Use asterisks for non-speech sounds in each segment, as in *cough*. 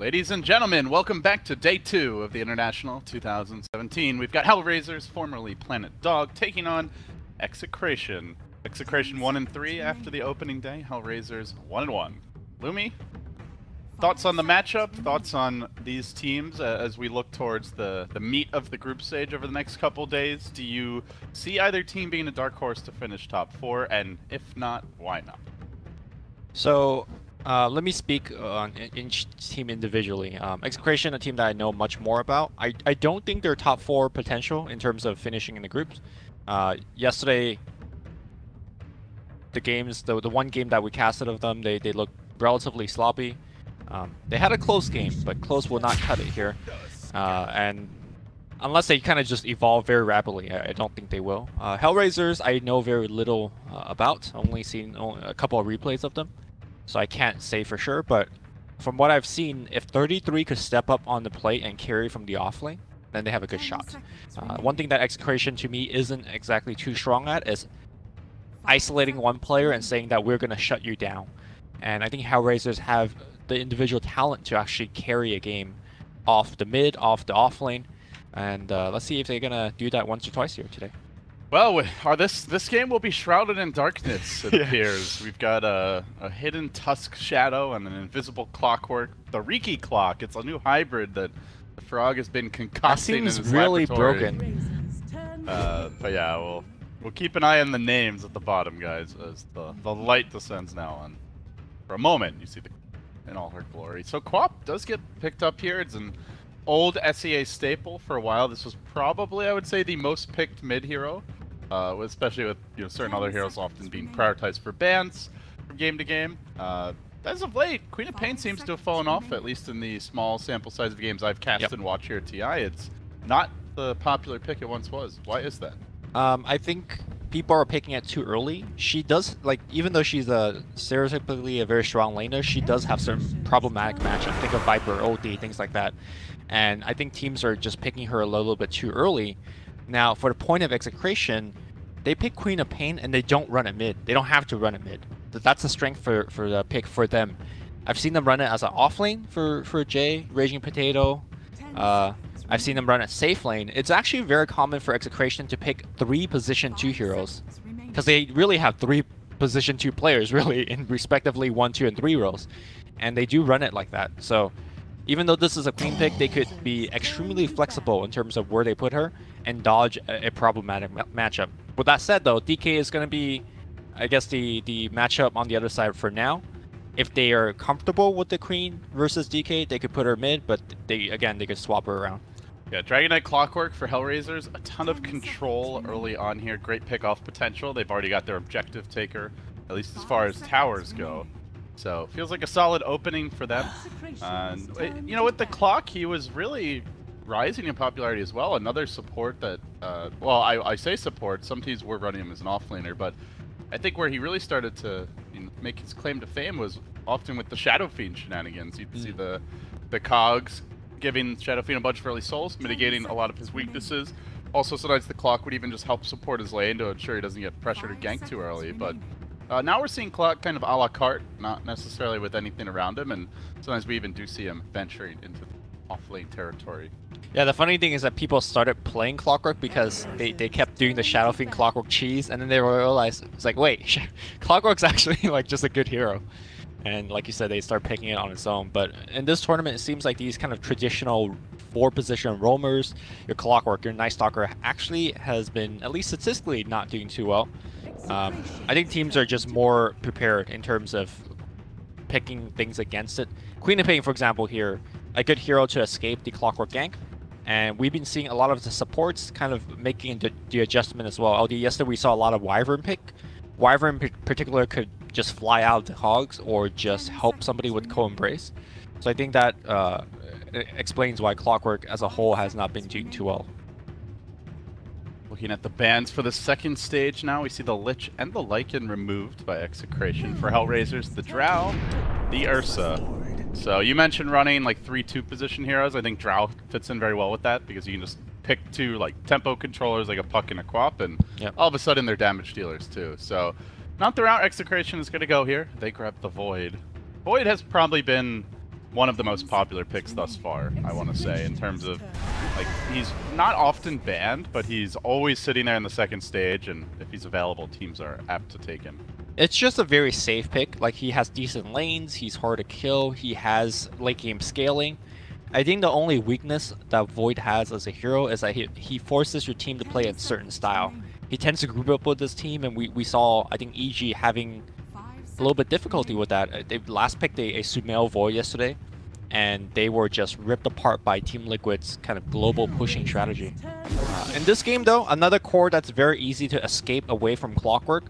Ladies and gentlemen, welcome back to day two of the International 2017. We've got Hellraisers, formerly Planet Dog, taking on Execration. Execration 1 and 3 after the opening day, Hellraisers 1 and 1. Lumi, thoughts on the matchup? Thoughts on these teams uh, as we look towards the, the meat of the group stage over the next couple days? Do you see either team being a dark horse to finish top four? And if not, why not? So uh, let me speak on each team individually. Um, Execration, a team that I know much more about. I, I don't think they're top four potential in terms of finishing in the groups. Uh, yesterday, the games, the, the one game that we casted of them, they, they looked relatively sloppy. Um, they had a close game, but close will not cut it here. Uh, and unless they kind of just evolve very rapidly, I, I, don't think they will. Uh, Hellraisers, I know very little uh, about. Only seen a couple of replays of them so I can't say for sure, but from what I've seen, if 33 could step up on the plate and carry from the offlane, then they have a good shot. Uh, one thing that Execration to me isn't exactly too strong at is isolating one player and saying that we're going to shut you down. And I think Hellraisers have the individual talent to actually carry a game off the mid, off the offlane, and uh, let's see if they're going to do that once or twice here today. Well, this this game will be shrouded in darkness. *laughs* It yeah. appears we've got a, a hidden tusk shadow and an invisible clockwork. The Riki clock. It's a new hybrid that the frog has been concocting. That seems really laboratory. broken. Uh, but yeah, we'll we'll keep an eye on the names at the bottom, guys, as the the light descends now. on. for a moment, you see the in all her glory. So Quap does get picked up here. It's an old SEA staple for a while. This was probably, I would say, the most picked mid hero uh, especially with you know certain other heroes often being prioritized for bans from game to game. Uh, as of late, Queen of Pain seems to have fallen off, at least in the small sample size of games I've cast yep. and watched here at TI. It's not the popular pick it once was. Why is that? Um, I think people are picking it too early. She does, like, even though she's a stereotypically a very strong laner, she does have some problematic matchups. Think of Viper, OD, things like that. And I think teams are just picking her a little bit too early. Now, for the point of execration, they pick Queen of Pain and they don't run it mid. They don't have to run it mid. That's the strength for, for the pick for them. I've seen them run it as an off lane for, for Jay, Raging Potato. Uh, I've seen them run it safe lane. It's actually very common for Execration to pick three position 2 heroes. Because they really have three position 2 players, *laughs* really, in respectively 1, 2, and 3 roles. And they do run it like that. So even though this is a queen pick, they could be extremely flexible in terms of where they put her and dodge a, problematic ma matchup. With that said, though, DK is going to be, I guess, the, the matchup on the other side for now. If they are comfortable with the queen versus DK, they could put her mid, but they again, they could swap her around. Yeah, Dragon Knight Clockwork for Hellraisers, a ton of control early on here, great pick-off potential. They've already got their objective taker, at least as far as towers go. So feels like a solid opening for them. And you know, with the clock, he was really rising in popularity as well. Another support that, uh, well, I, I, say support. Some teams were running him as an offlaner, but I think where he really started to you know, make his claim to fame was often with the Shadow Fiend shenanigans. You'd mm. see the the cogs giving Shadow Fiend a bunch of early souls, mitigating a lot of his weaknesses. Also, sometimes the clock would even just help support his lane to ensure he doesn't get pressured or ganked too early. But uh, now we're seeing Clock kind of a la carte, not necessarily with anything around him, and sometimes we even do see him venturing into off-lane territory. Yeah, the funny thing is that people started playing Clockwork because they, they kept doing the Shadow Fiend Clockwork cheese, and then they realized, it's like, wait, *laughs* Clockwork's actually like just a good hero. And like you said, they start picking it on its own. But in this tournament, it seems like these kind of traditional four-position roamers, your Clockwork, your Night Stalker, actually has been, at least statistically, not doing too well. Um, I think teams are just more prepared in terms of picking things against it. Queen of Pain, for example, here, a good hero to escape the Clockwork gank. And we've been seeing a lot of the supports kind of making the, the adjustment as well. LD, yesterday we saw a lot of Wyvern pick. Wyvern in particular could just fly out the hogs or just help somebody with Cold Embrace. So I think that uh, explains why Clockwork as a whole has not been doing too well. Looking at the bans for the second stage now, we see the Lich and the Lycan removed by Execration. For Hellraisers, the Drow, the Ursa. So you mentioned running like three two position heroes. I think Drow fits in very well with that because you can just pick two like tempo controllers like a Puck and a QoP and yep. all of a sudden they're damage dealers too. So not the route Execration is going to go here. They grab the Void. Void has probably been one of the most popular picks thus far, I want to say, in terms of, like, he's not often banned, but he's always sitting there in the second stage, and if he's available, teams are apt to take him. It's just a very safe pick. Like, he has decent lanes, he's hard to kill, he has late game scaling. I think the only weakness that Void has as a hero is that he, he forces your team to play a certain style. He tends to group up with this team, and we, we saw, I think, EG having a little bit difficulty with that. They last picked a, a Sumail Void yesterday, and they were just ripped apart by Team Liquid's kind of global pushing strategy. Uh, in this game, though, another core that's very easy to escape away from Clockwork.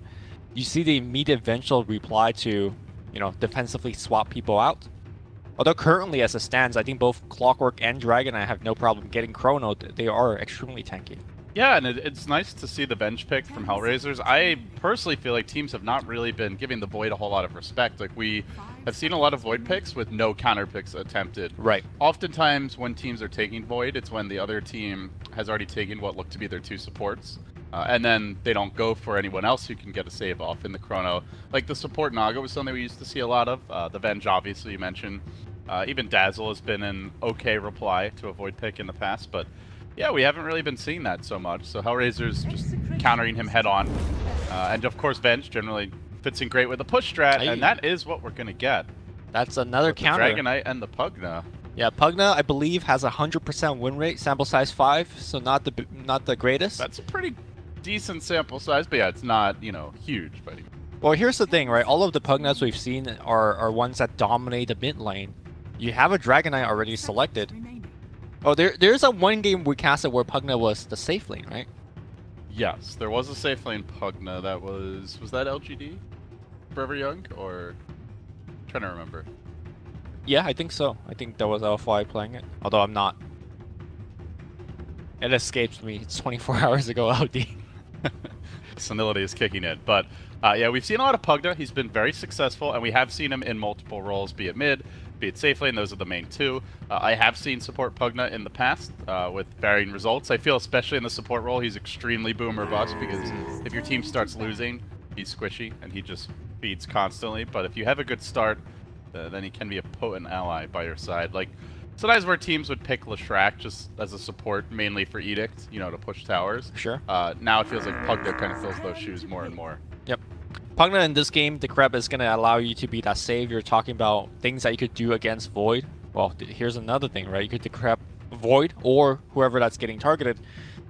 You see the immediate eventual reply to, you know, defensively swap people out. Although currently, as it stands, I think both Clockwork and Dragon I have no problem getting Chrono. They are extremely tanky. Yeah, and it, it's nice to see the Venge pick from Hellraisers. I personally feel like teams have not really been giving the Void a whole lot of respect. Like, we have seen a lot of Void picks with no counter picks attempted. Right. Oftentimes, when teams are taking Void, it's when the other team has already taken what look to be their two supports. Uh, and then they don't go for anyone else who can get a save off in the chrono. Like the support Naga was something we used to see a lot of. Uh, the Venge, obviously, you mentioned. Uh, even Dazzle has been an okay reply to avoid pick in the past, but yeah, we haven't really been seeing that so much. So Hellraiser's just countering him head on. Uh, and of course, Venge generally fits in great with the push strat, and that is what we're going to get. That's another with counter. The Dragon Knight and the Pugna. Yeah, Pugna, I believe, has a 100% win rate, sample size 5, so not the not the greatest. That's a pretty decent sample size, but yeah, it's not, you know, huge. But Well, here's the thing, right? All of the Pugnas we've seen are, are ones that dominate the mid lane. You have a Dragon Knight already selected. Oh, there, there's a one game we casted where Pugna was the safe lane, right? Yes, there was a safe lane Pugna that was... Was that LGD? Forever Young? Or... I'm trying to remember. Yeah, I think so. I think that was LFY playing it. Although I'm not. It escapes me. It's 24 *laughs* hours ago, LD. *laughs* Senility is kicking in. But uh, yeah, we've seen a lot of Pugna. He's been very successful, and we have seen him in multiple roles, be it mid, be it safe lane. Those are the main two. Uh, I have seen support Pugna in the past uh, with varying results. I feel especially in the support role, he's extremely boomer bust because if your team starts losing, he's squishy and he just feeds constantly. But if you have a good start, uh, then he can be a potent ally by your side. Like sometimes where teams would pick Leshrac just as a support, mainly for Edict, you know, to push towers. Sure. Uh, now it feels like Pugna kind of fills those shoes more and more. Yep. Pugna in this game, Decrep is going to allow you to be that save. You're talking about things that you could do against Void. Well, here's another thing, right? You could Decrep Void or whoever that's getting targeted.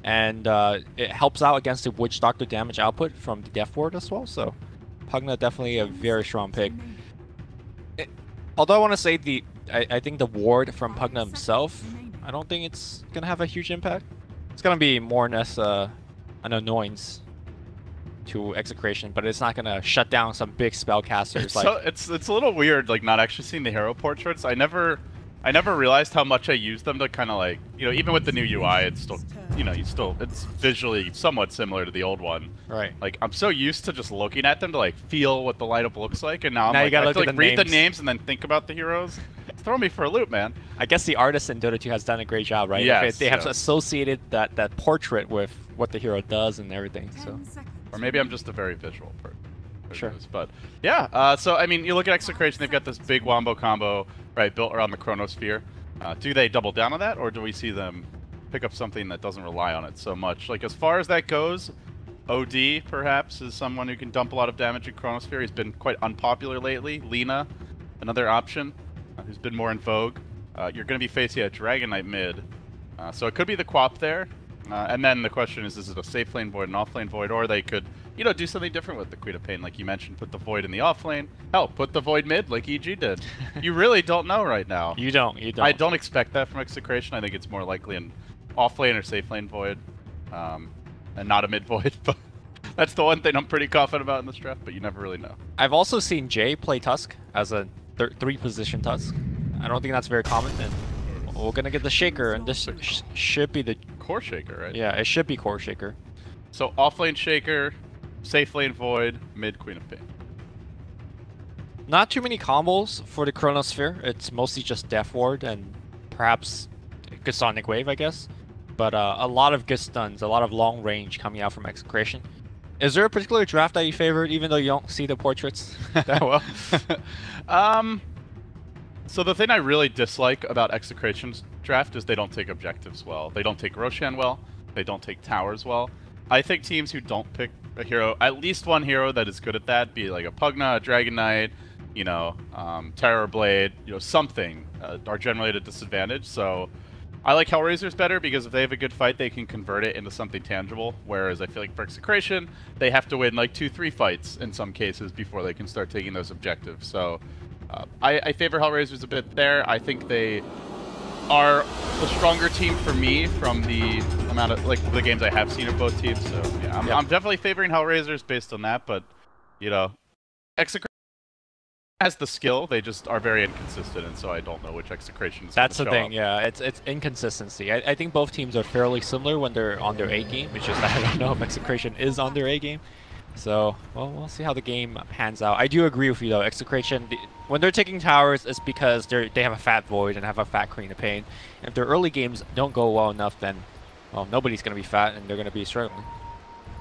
And uh, it helps out against the Witch Doctor damage output from the Death Ward as well. So Pugna definitely a very strong pick. It, although I want to say the, I, I think the ward from Pugna himself, I don't think it's going to have a huge impact. It's going to be more or less uh, an annoyance to execration, but it's not gonna shut down some big spellcasters. It's like so, it's it's a little weird, like not actually seeing the hero portraits. I never, I never realized how much I used them to kind of like, you know, even with the new UI, it's still, you know, you still, it's visually somewhat similar to the old one. Right. Like I'm so used to just looking at them to like feel what the lineup looks like, and now I'm Now you like, gotta I have to, like the read names. the names and then think about the heroes. It's throwing me for a loop, man. I guess the artist in Dota 2 has done a great job, right? Yes, If they have yeah. associated that that portrait with what the hero does and everything. So Or maybe I'm just a very visual person. Sure. knows? But yeah, uh, so I mean, you look at Execration, they've got this big wombo combo, right, built around the Chronosphere. Uh, do they double down on that, or do we see them pick up something that doesn't rely on it so much? Like, as far as that goes, OD, perhaps, is someone who can dump a lot of damage in Chronosphere. He's been quite unpopular lately. Lena, another option, who's been more in vogue. Uh, you're going to be facing a Dragon Knight mid, uh, so it could be the Quap there. Uh, and then the question is, is it a safe lane void, an off lane void, or they could, you know, do something different with the Queen of Pain, like you mentioned, put the void in the off lane. Hell, put the void mid, like EG did. *laughs* you really don't know right now. you don't, you don't. I don't expect that from Execration. I think it's more likely an off lane or safe lane void, um, and not a mid void. *laughs* But that's the one thing I'm pretty confident about in this draft. But you never really know. I've also seen Jay play Tusk as a three position Tusk. I don't think that's very common. And we're gonna get the Shaker, and this sh should be the Core Shaker, right? yeah, it should be Core Shaker. So off lane Shaker, safe lane void, mid Queen of Pain. Not too many combos for the Chronosphere. It's mostly just Death Ward and perhaps good Sonic Wave, I guess. But uh, a lot of good stuns, a lot of long range coming out from Execration. Is there a particular draft that you favored, even though you don't see the portraits *laughs* that well? *laughs* um, So the thing I really dislike about Execration's draft is they don't take objectives well. They don't take Roshan well. They don't take towers well. I think teams who don't pick a hero, at least one hero that is good at that, be like a Pugna, a Dragon Knight, you know, um, Terror Blade, you know, something, uh, are generally at a disadvantage. So I like Hellraisers better because if they have a good fight, they can convert it into something tangible. Whereas I feel like for Execration, they have to win like two, three fights in some cases before they can start taking those objectives. So uh, I, I favor Hellraisers a bit there. I think they are the stronger team for me from the amount of like the games I have seen of both teams. So yeah, I'm. I'm definitely favoring Hellraisers based on that. But you know, Execration has the skill. They just are very inconsistent, and so I don't know which Execration is. That's the thing, up. yeah. It's it's inconsistency. I, I think both teams are fairly similar when they're on their A game. It's just *laughs* I don't know if Execration is on their A game. So, well, we'll see how the game pans out. I do agree with you though. Execration, the, when they're taking towers, it's because they they have a fat void and have a fat queen of pain. If their early games don't go well enough, then well, nobody's gonna be fat and they're gonna be struggling.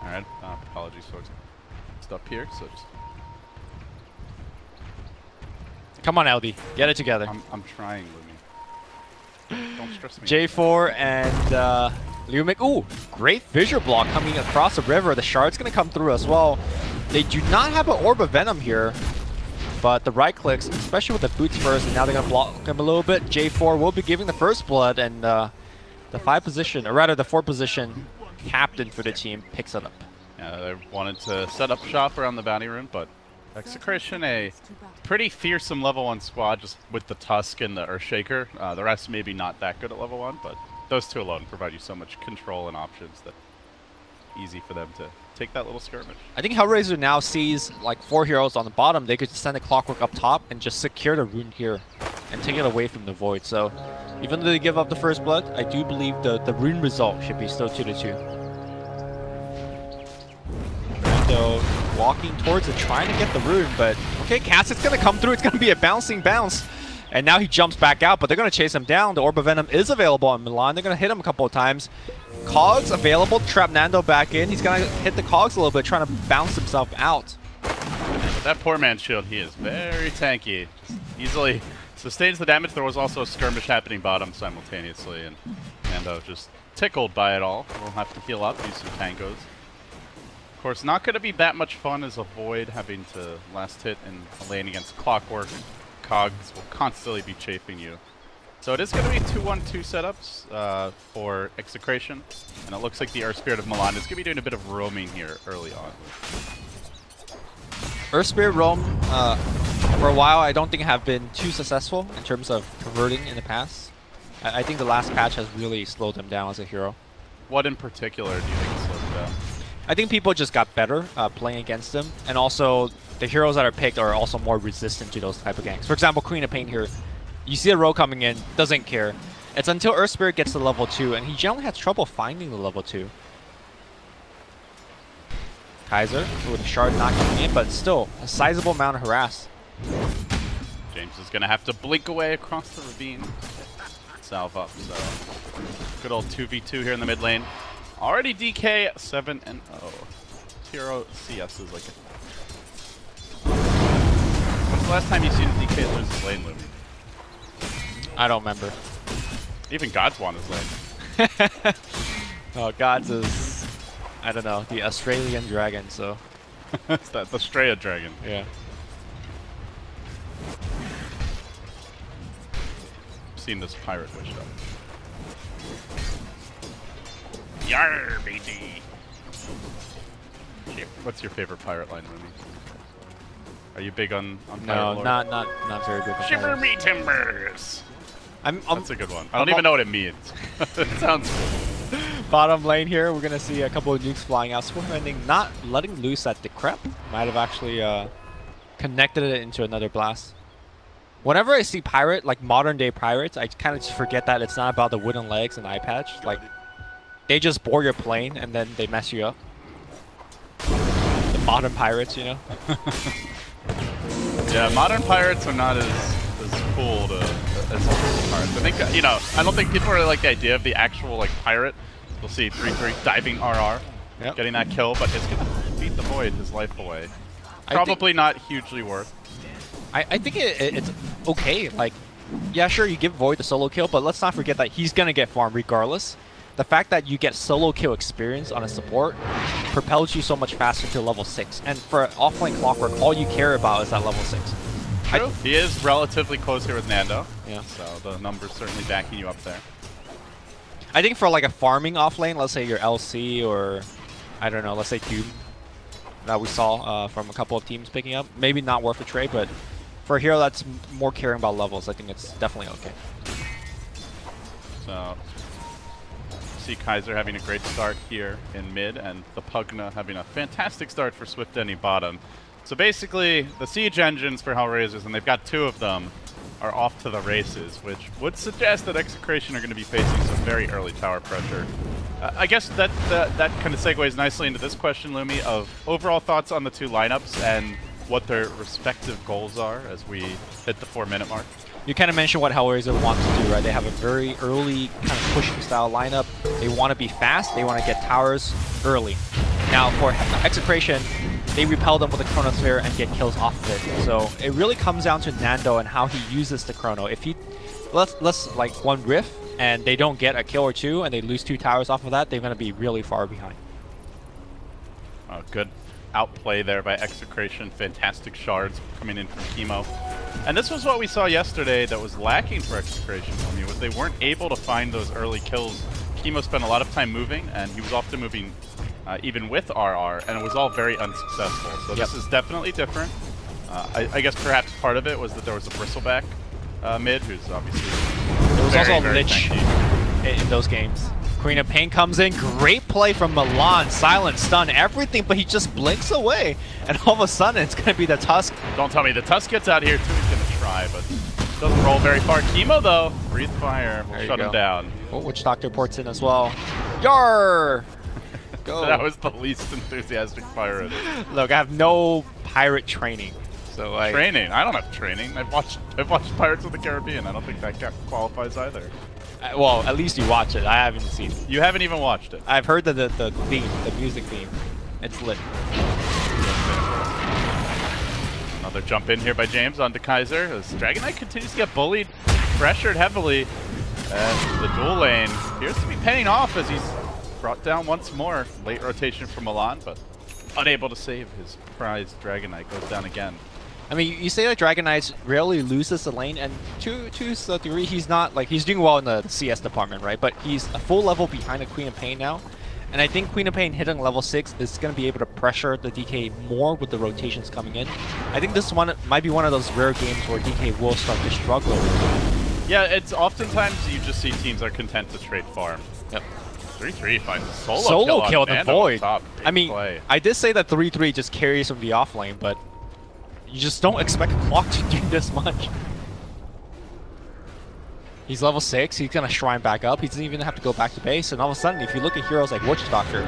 All right. Uh, apologies, folks. Up here, so just Come on, LD, get it together. I'm I'm trying, Lumi. Don't stress me. J4 and uh, Liu Ming. Ooh, great fissure block coming across the river. The shard's gonna come through as well. They do not have an orb of venom here, but the right clicks, especially with the boots first, and now they're gonna block him a little bit. J4 will be giving the first blood, and uh, the five position, or rather the four position captain for the team picks it up. Yeah, they wanted to set up shop around the bounty room, but Execration, a pretty fearsome level one squad, just with the Tusk and the Earthshaker. Uh, the rest maybe not that good at level one, but those two alone provide you so much control and options that easy for them to take that little skirmish. I think Hellraiser now sees like four heroes on the bottom. They could send a clockwork up top and just secure the rune here and take it away from the void. So even though they give up the first blood, I do believe the, the rune result should be still 2 to 2. Walking towards it, trying to get the rune, but okay, Cassett's gonna come through. It's gonna be a bouncing bounce. And now he jumps back out, but they're gonna chase him down. The Orb of Venom is available on Milan. They're gonna hit him a couple of times. Cogs available, trap Nando back in. He's gonna hit the Cogs a little bit, trying to bounce himself out. That poor man's shield, he is very tanky. Easily sustains the damage. There was also a skirmish happening bottom simultaneously, and Nando just tickled by it all. We'll have to heal up, use some tangos. Of course, not going to be that much fun as a Void having to last hit and lane against Clockwork. Cogs will constantly be chafing you. So it is going to be 2-1-2 setups uh, for Execration, and it looks like the Earth Spirit of Milan is going to be doing a bit of roaming here early on. Earth Spirit Roam, uh, for a while, I don't think have been too successful in terms of converting in the past. I, I think the last patch has really slowed them down as a hero. What in particular do you think slowed them down? I think people just got better uh, playing against them, and also the heroes that are picked are also more resistant to those type of ganks. For example, Queen of Pain here, you see a row coming in, doesn't care. It's until Earth Spirit gets to level 2, and he generally has trouble finding the level 2. Kaiser, with a shard not coming in, but still, a sizable amount of harass. James is going to have to blink away across the ravine. Salve up, so good old 2v2 here in the mid lane. Already DK 7 and 0. Tiro CS is like a... When's the last time you seen a DK lose his lane, Lumi? I don't remember. Even God's won his lane. *laughs* oh, Gods is, I don't know, the Australian dragon, so, *laughs* it's that, the Straya Dragon. yeah. I've seen this pirate witch up. Yar, BD. Okay, What's your favorite pirate line, Lumi? Are you big on, on No, lore? not not not very good. Shiver me timbers! I'm, I'm That's a good one. I don't I'm- even know what it means. *laughs* it sounds cool. bottom lane here. We're gonna see a couple of nukes flying out. Swarm ending not letting loose at the crep. Might have actually uh, connected it into another blast. Whenever I see pirate, like modern day pirates, I kind of just forget that it's not about the wooden legs and eye patch. Like they just bore your plane and then they mess you up. The modern pirates, you know. *laughs* Yeah, modern pirates are not as as cool to as old pirates. I think uh, you know. I don't think people really like the idea of the actual like pirate. You'll see three three diving RR, Yep. getting that kill, but it's gonna beat the void his life away. I think- Probably not hugely worth. I, I think it, it, it's okay. Like yeah, sure, you give Void the solo kill, but let's not forget that he's gonna get farm regardless. The fact that you get solo kill experience on a support propels you so much faster to level 6. And for offlane Clockwork, all you care about is that level 6. True. I, he is relatively close here with Nando. Yeah. So the numbers certainly backing you up there. I think for like a farming offlane, let's say your LC or, I don't know, let's say Cube, that we saw uh, from a couple of teams picking up, maybe not worth a trade, but for a hero that's more caring about levels, I think it's definitely okay. So, see Kaiser having a great start here in mid, and the Pugna having a fantastic start for Swift Ending bottom. So basically, the Siege engines for Hellraisers, and they've got two of them, are off to the races, which would suggest that Execration are going to be facing some very early tower pressure. Uh, I guess that, that, that kind of segues nicely into this question, Lumi, of overall thoughts on the two lineups and what their respective goals are as we hit the four-minute mark. You kind of mentioned what Hellraiser wants to do, right? They have a very early kind of pushing style lineup. They want to be fast. They want to get towers early. Now, for Execration, they repel them with a Chronosphere and get kills off of it. So it really comes down to Nando and how he uses the Chrono. If he, let's, let's like one riff, and they don't get a kill or two, and they lose two towers off of that, they're going to be really far behind. Oh, good outplay there by Execration. Fantastic shards coming in from Chemo. And this was what we saw yesterday that was lacking for Execration. I mean, was they weren't able to find those early kills. Chemo spent a lot of time moving, and he was often moving uh, even with RR, and it was all very unsuccessful. So yep. this is definitely different. Uh, I, I, guess perhaps part of it was that there was a Bristleback uh, mid, who's obviously There was very, also a Lich in, in those games. Queen of Pain comes in, great play from Milan, silent stun, everything, but he just blinks away, and all of a sudden it's going to be the Tusk. Don't tell me the Tusk gets out here too, he's going to try, but doesn't roll very far. Chemo though, breathe fire, will shut him down. Oh, Witch Doctor ports in as well. Yar! *laughs* Go. that was the least enthusiastic pirate. Look, I have no pirate training. So I training. I don't have training. I've watched I've watched Pirates of the Caribbean. I don't think that qualifies either. Uh, well, at least you watch it. I haven't seen it. You haven't even watched it. I've heard the, the, the theme, the music theme. It's lit. Another jump in here by James onto Kaiser. As Dragon Knight continues to get bullied, pressured heavily. And the dual lane appears to be paying off as he's brought down once more. Late rotation from Milan, but unable to save his prized Dragon Knight. Goes down again. I mean, you say that Dragon Knight rarely loses the lane, and to to the degree, he's not like he's doing well in the CS department, right? But he's a full level behind the Queen of Pain now, and I think Queen of Pain hitting level six is going to be able to pressure the DK more with the rotations coming in. I think this one might be one of those rare games where DK will start to struggle. Yeah, it's oftentimes you just see teams are content to trade farm. Yep. 3-3 finds a solo, solo kill, kill on the Void. I mean, play. I did say that 3-3 just carries from the offlane, but you just don't expect a Clock to do this much. He's level 6, he's gonna shrine back up, he doesn't even have to go back to base, and all of a sudden, if you look at heroes like Witch Doctor,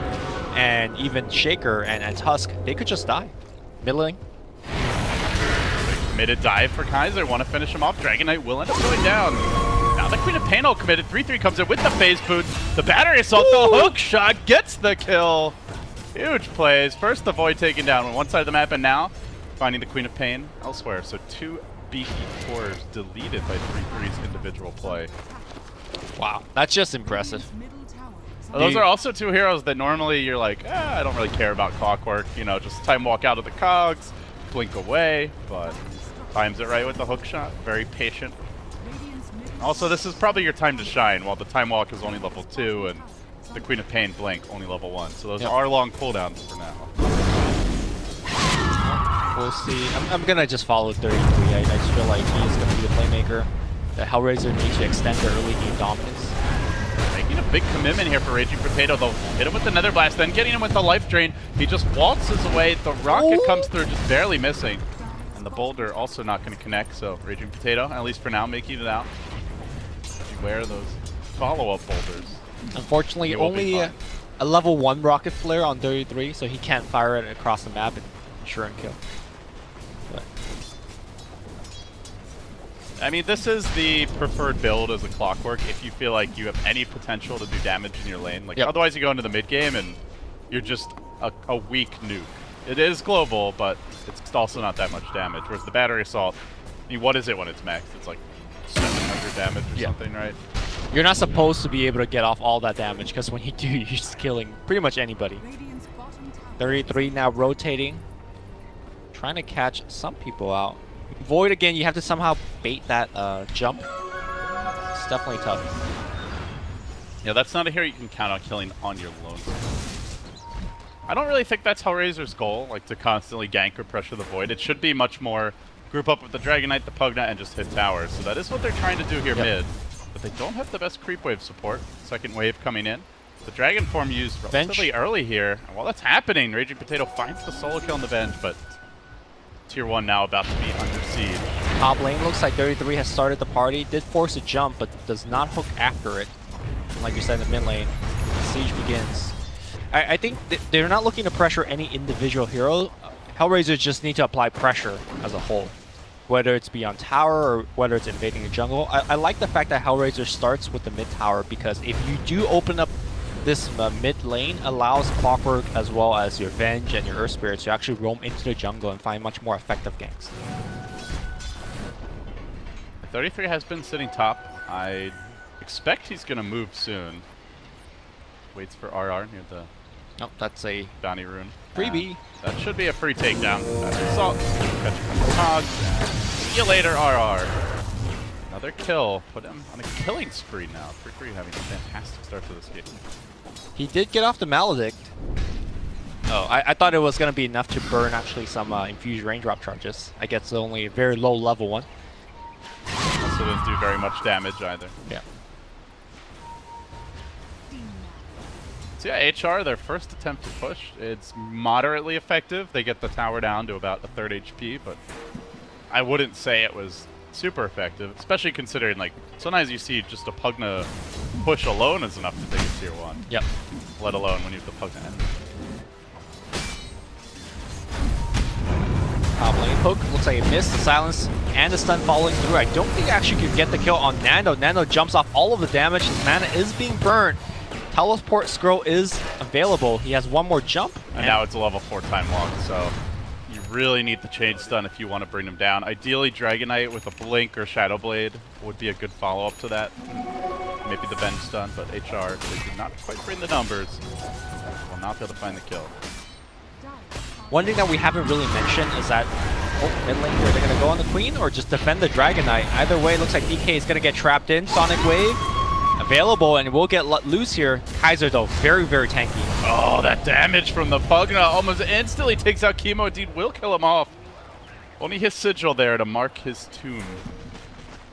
and even Shaker and, and Tusk, they could just die. Middling. Committed dive for Kaiser, want to finish him off. Dragon Knight will end up going down. Now the Queen of Pain all committed, 3-3 comes in with the phase boot. The battery assault, Ooh. the hook shot gets the kill. Huge plays. First the Void taken down on one side of the map, and now finding the Queen of Pain elsewhere. So two beefy cores deleted by 3-3's individual play. Wow, that's just impressive. Those are also two heroes that normally you're like, ah, I don't really care about Clockwork. You know, just time walk out of the cogs, blink away, but times it right with the hook shot. Very patient. Also, this is probably your time to shine, while the time walk is only level 2 and the Queen of Pain blink only level 1. So those yep. are long cooldowns for now. We'll see. I'm, I'm gonna just follow 33. I, I just feel like he's gonna be the playmaker. The Hellraiser needs to extend their early game dominance. Making a big commitment here for Raging Potato. They'll hit him with the Nether Blast, then getting him with the Life Drain. He just waltzes away. The rocket Ooh. comes through, just barely missing. And the boulder also not going to connect, so Raging Potato, at least for now, making it out. Beware of those follow-up boulders. Unfortunately, only a, a level 1 rocket flare on 33, so he can't fire it across the map and ensure and kill. I mean, this is the preferred build as a Clockwork if you feel like you have any potential to do damage in your lane. Like, yep. otherwise you go into the mid game and you're just a, a, weak nuke. It is global, but it's also not that much damage. Whereas the battery assault, I mean, what is it when it's maxed? It's like 700 damage or Yeah. something, right? You're not supposed to be able to get off all that damage because when you do, *laughs* you're just killing pretty much anybody. 33 now rotating. Trying to catch some people out. Void again, you have to somehow bait that uh, jump. It's definitely tough. Yeah, that's not a hero you can count on killing on your lone. I don't really think that's Hellraiser's goal, like to constantly gank or pressure the Void. It should be much more group up with the Dragon Knight, the Pugna, and just hit towers. So that is what they're trying to do here Yep. mid. But they don't have the best creep wave support. Second wave coming in. The Dragon form used Bench. relatively early here. And while that's happening, Raging Potato finds the solo kill on the Venge, but Tier 1 now about to be under siege. Top lane looks like 33 has started the party. Did force a jump, but does not hook after it. Like you said in the mid lane, the siege begins. I, I think th they're not looking to pressure any individual hero. Hellraisers just need to apply pressure as a whole. Whether it's beyond tower or whether it's invading the jungle. I, I like the fact that Hellraiser starts with the mid tower because if you do open up this uh, mid lane allows Clockwork as well as your Venge and your Earth Spirits to actually roam into the jungle and find much more effective ganks. 33 has been sitting top. I expect he's going to move soon. Waits for RR near the Nope, that's a bounty rune. Freebie. That should be a free takedown. That's assault. Catch a couple cogs. See you later, RR. Another kill. Put him on a killing spree now. 33 having a fantastic start to this game. He did get off the Maledict. Oh, I, I thought it was going to be enough to burn actually some uh, infused raindrop charges. I guess only a very low level one. Also didn't do very much damage either. Yeah. So yeah, HR, their first attempt to push, it's moderately effective. They get the tower down to about a third HP, but I wouldn't say it was super effective, especially considering like sometimes you see just a Pugna push alone is enough to take a tier one, Yep. let alone when you have the Pugna end. Top lane poke. Looks like a miss. The silence and the stun following through. I don't think actually could get the kill on Nando. Nando jumps off all of the damage. His mana is being burned. Teleport scroll is available. He has one more jump. And now it's a level 4 time walk, so you really need the chain stun if you want to bring him down. Ideally, Dragon Knight with a Blink or Shadow Blade would be a good follow-up to that. Maybe the Venge stun, but HR, they did not quite bring the numbers. Will not be able to find the kill. One thing that we haven't really mentioned is that oh, mid lane here, they're gonna go on the queen or just defend the Dragon Knight. Either way, looks like DK is gonna get trapped in. Sonic Wave available and will get loose here. Kaiser though, very very tanky. Oh, that damage from the Pugna almost instantly takes out Chemo. Indeed, will kill him off. Only his sigil there to mark his tomb.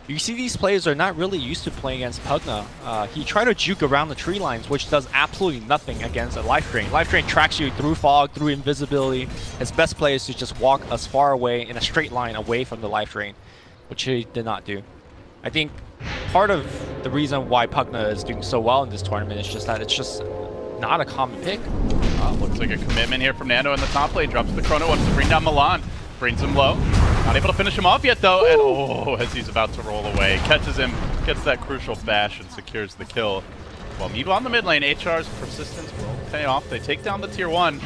You see these players are not really used to playing against Pugna. Uh, he tried to juke around the tree lines, which does absolutely nothing against a Life Drain. Life Drain tracks you through fog, through invisibility. His best play is to just walk as far away in a straight line away from the Life Drain, which he did not do. I think part of the reason why Pugna is doing so well in this tournament is just that it's just not a common pick. Uh, looks like a commitment here from Nando in the top lane. Drops the Chrono, wants to bring down Milan. Brings him low. Not able to finish him off yet, though. And oh, as he's about to roll away, catches him, gets that crucial bash, and secures the kill. Well, meanwhile, in the mid lane, HR's persistence will pay off. They take down the tier one.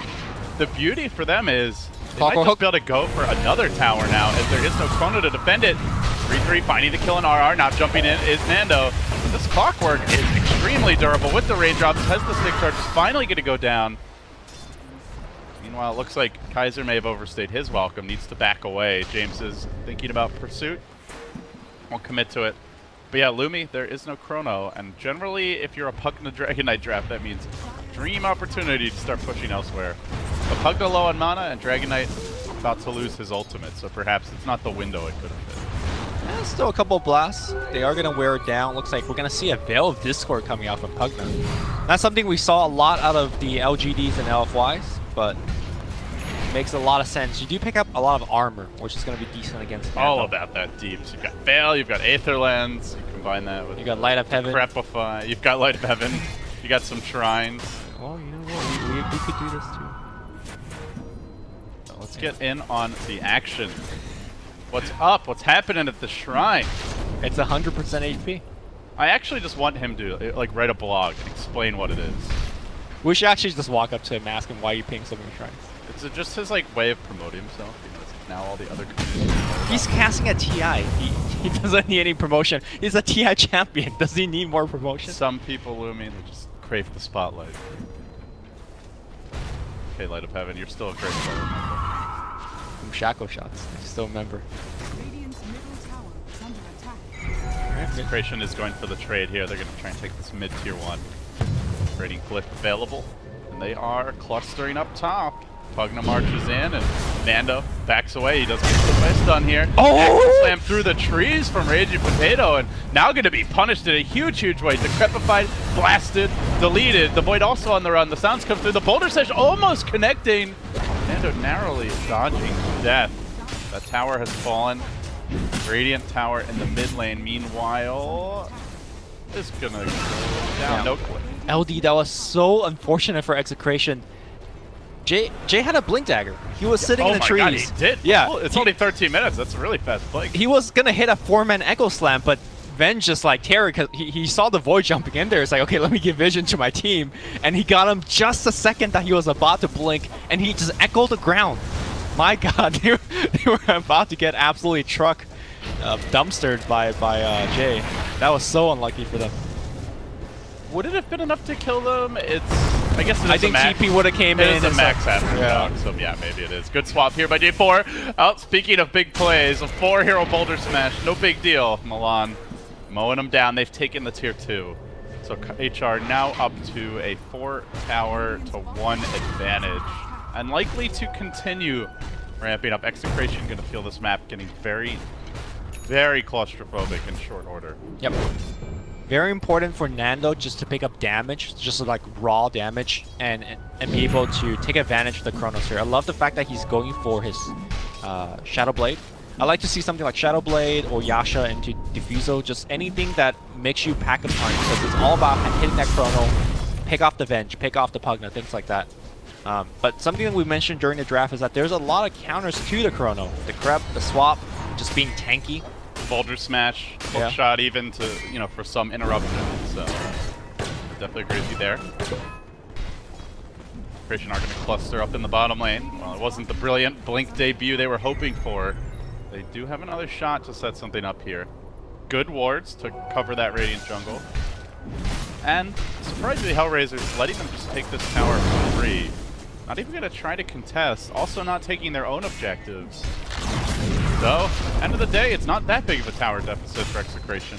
The beauty for them is they might just be able to go for another tower now, as there is no Chrono to defend it. 3-3 finding the kill in RR. Now jumping in is Nando. This Clockwork is extremely durable with the raindrops. Has the stick charge. Is finally going to go down. Meanwhile, it looks like Kaiser may have overstayed his welcome. Needs to back away. James is thinking about pursuit. Won't commit to it. But yeah, Lumi, there is no Chrono. And generally, if you're a Pugna Dragon Knight draft, that means dream opportunity to start pushing elsewhere. But Pugna low on mana, and Dragon Knight about to lose his ultimate. So perhaps it's not the window it could have been. Eh, still a couple blasts. They are going to wear it down. Looks like we're going to see a Veil of Discord coming out from Pugna. That's something we saw a lot out of the LGDs and LFYs, but makes a lot of sense. You do pick up a lot of armor, which is going to be decent against All about that deep. So you've got Veil, you've got Aether Lens. You combine that with You got Light Up Heaven. Crepify. You've got Light of Heaven. You got some shrines. Well, you know what? We, we, we could do this too. So let's get in on the action. What's up? What's happening at the shrine? It's 100% HP. I actually just want him to uh, like write a blog and explain what it is. We should actually just walk up to him and ask him why you ping so many shrines. It's it just his like way of promoting himself. You know, it's now all the other. He's casting a TI. He, *laughs* he doesn't need any promotion. He's a TI champion. Does he need more promotion? Some people, Lumi, they just crave the spotlight. Okay, Light of Heaven, you're still a great player. From Shackle Shots. I still remember. Radiant's middle is under attack. Execration is going for the trade here. They're going to try and take this mid tier one. Trading clip available. And they are clustering up top. Pugna marches in and Nando backs away. He doesn't get the place done here. Oh! Slam through the trees from Raging Potato and now going to be punished in a huge, huge way. Decrepified, blasted, deleted. The Void also on the run. The sounds come through. The Boulder Sesh almost connecting. Nando narrowly dodging death. That tower has fallen. Radiant Tower in the mid lane, meanwhile, is gonna go down. Yeah. No clip. LD, that was so unfortunate for Execration. Jay Jay had a blink dagger. He was sitting oh in the my trees. god, he did. Yeah, Well, it's he- only 13 minutes. That's a really fast play. he was gonna hit a four-man echo slam, but Ven just like Terry, cause he, he saw the void jumping in there. It's like, okay, let me give vision to my team, and he got him just the second that he was about to blink, and he just echoed the ground. My *laughs* God, they were, they were about to get absolutely truck uh, dumpstered by by uh, Jay. That was so unlucky for them. Would it have been enough to kill them? It's. I guess it is I a think max. TP would have came It in. is a max stuff. after Yeah. dog, so yeah, maybe it is. Good swap here by J4. Oh, speaking of big plays, a four hero boulder smash, no big deal. Milan mowing them down. They've taken the tier two. So HR now up to a four tower to one advantage. And likely to continue ramping up. Execration gonna feel this map getting very, very claustrophobic in short order. Yep. Very important for Nando just to pick up damage, just like raw damage, and and be able to take advantage of the Chronos here. I love the fact that he's going for his uh, Shadow Blade. I like to see something like Shadow Blade or Yasha into Diffusal, just anything that makes you pack a punch, because it's all about hitting that Chrono, pick off the Venge, pick off the Pugna, things like that. Um, but something that we mentioned during the draft is that there's a lot of counters to the Chrono. The Crep, the Swap, just being tanky. Boulder smash, hook Yeah. shot even to, you know, for some interruption. So, definitely agree with you there. Creation are going to cluster up in the bottom lane. Well, it wasn't the brilliant Blink debut they were hoping for. They do have another shot to set something up here. Good wards to cover that Radiant jungle. And surprisingly, Hellraiser's letting them just take this tower for free. Not even going to try to contest. Also not taking their own objectives. So, end of the day, it's not that big of a tower deficit for Execration.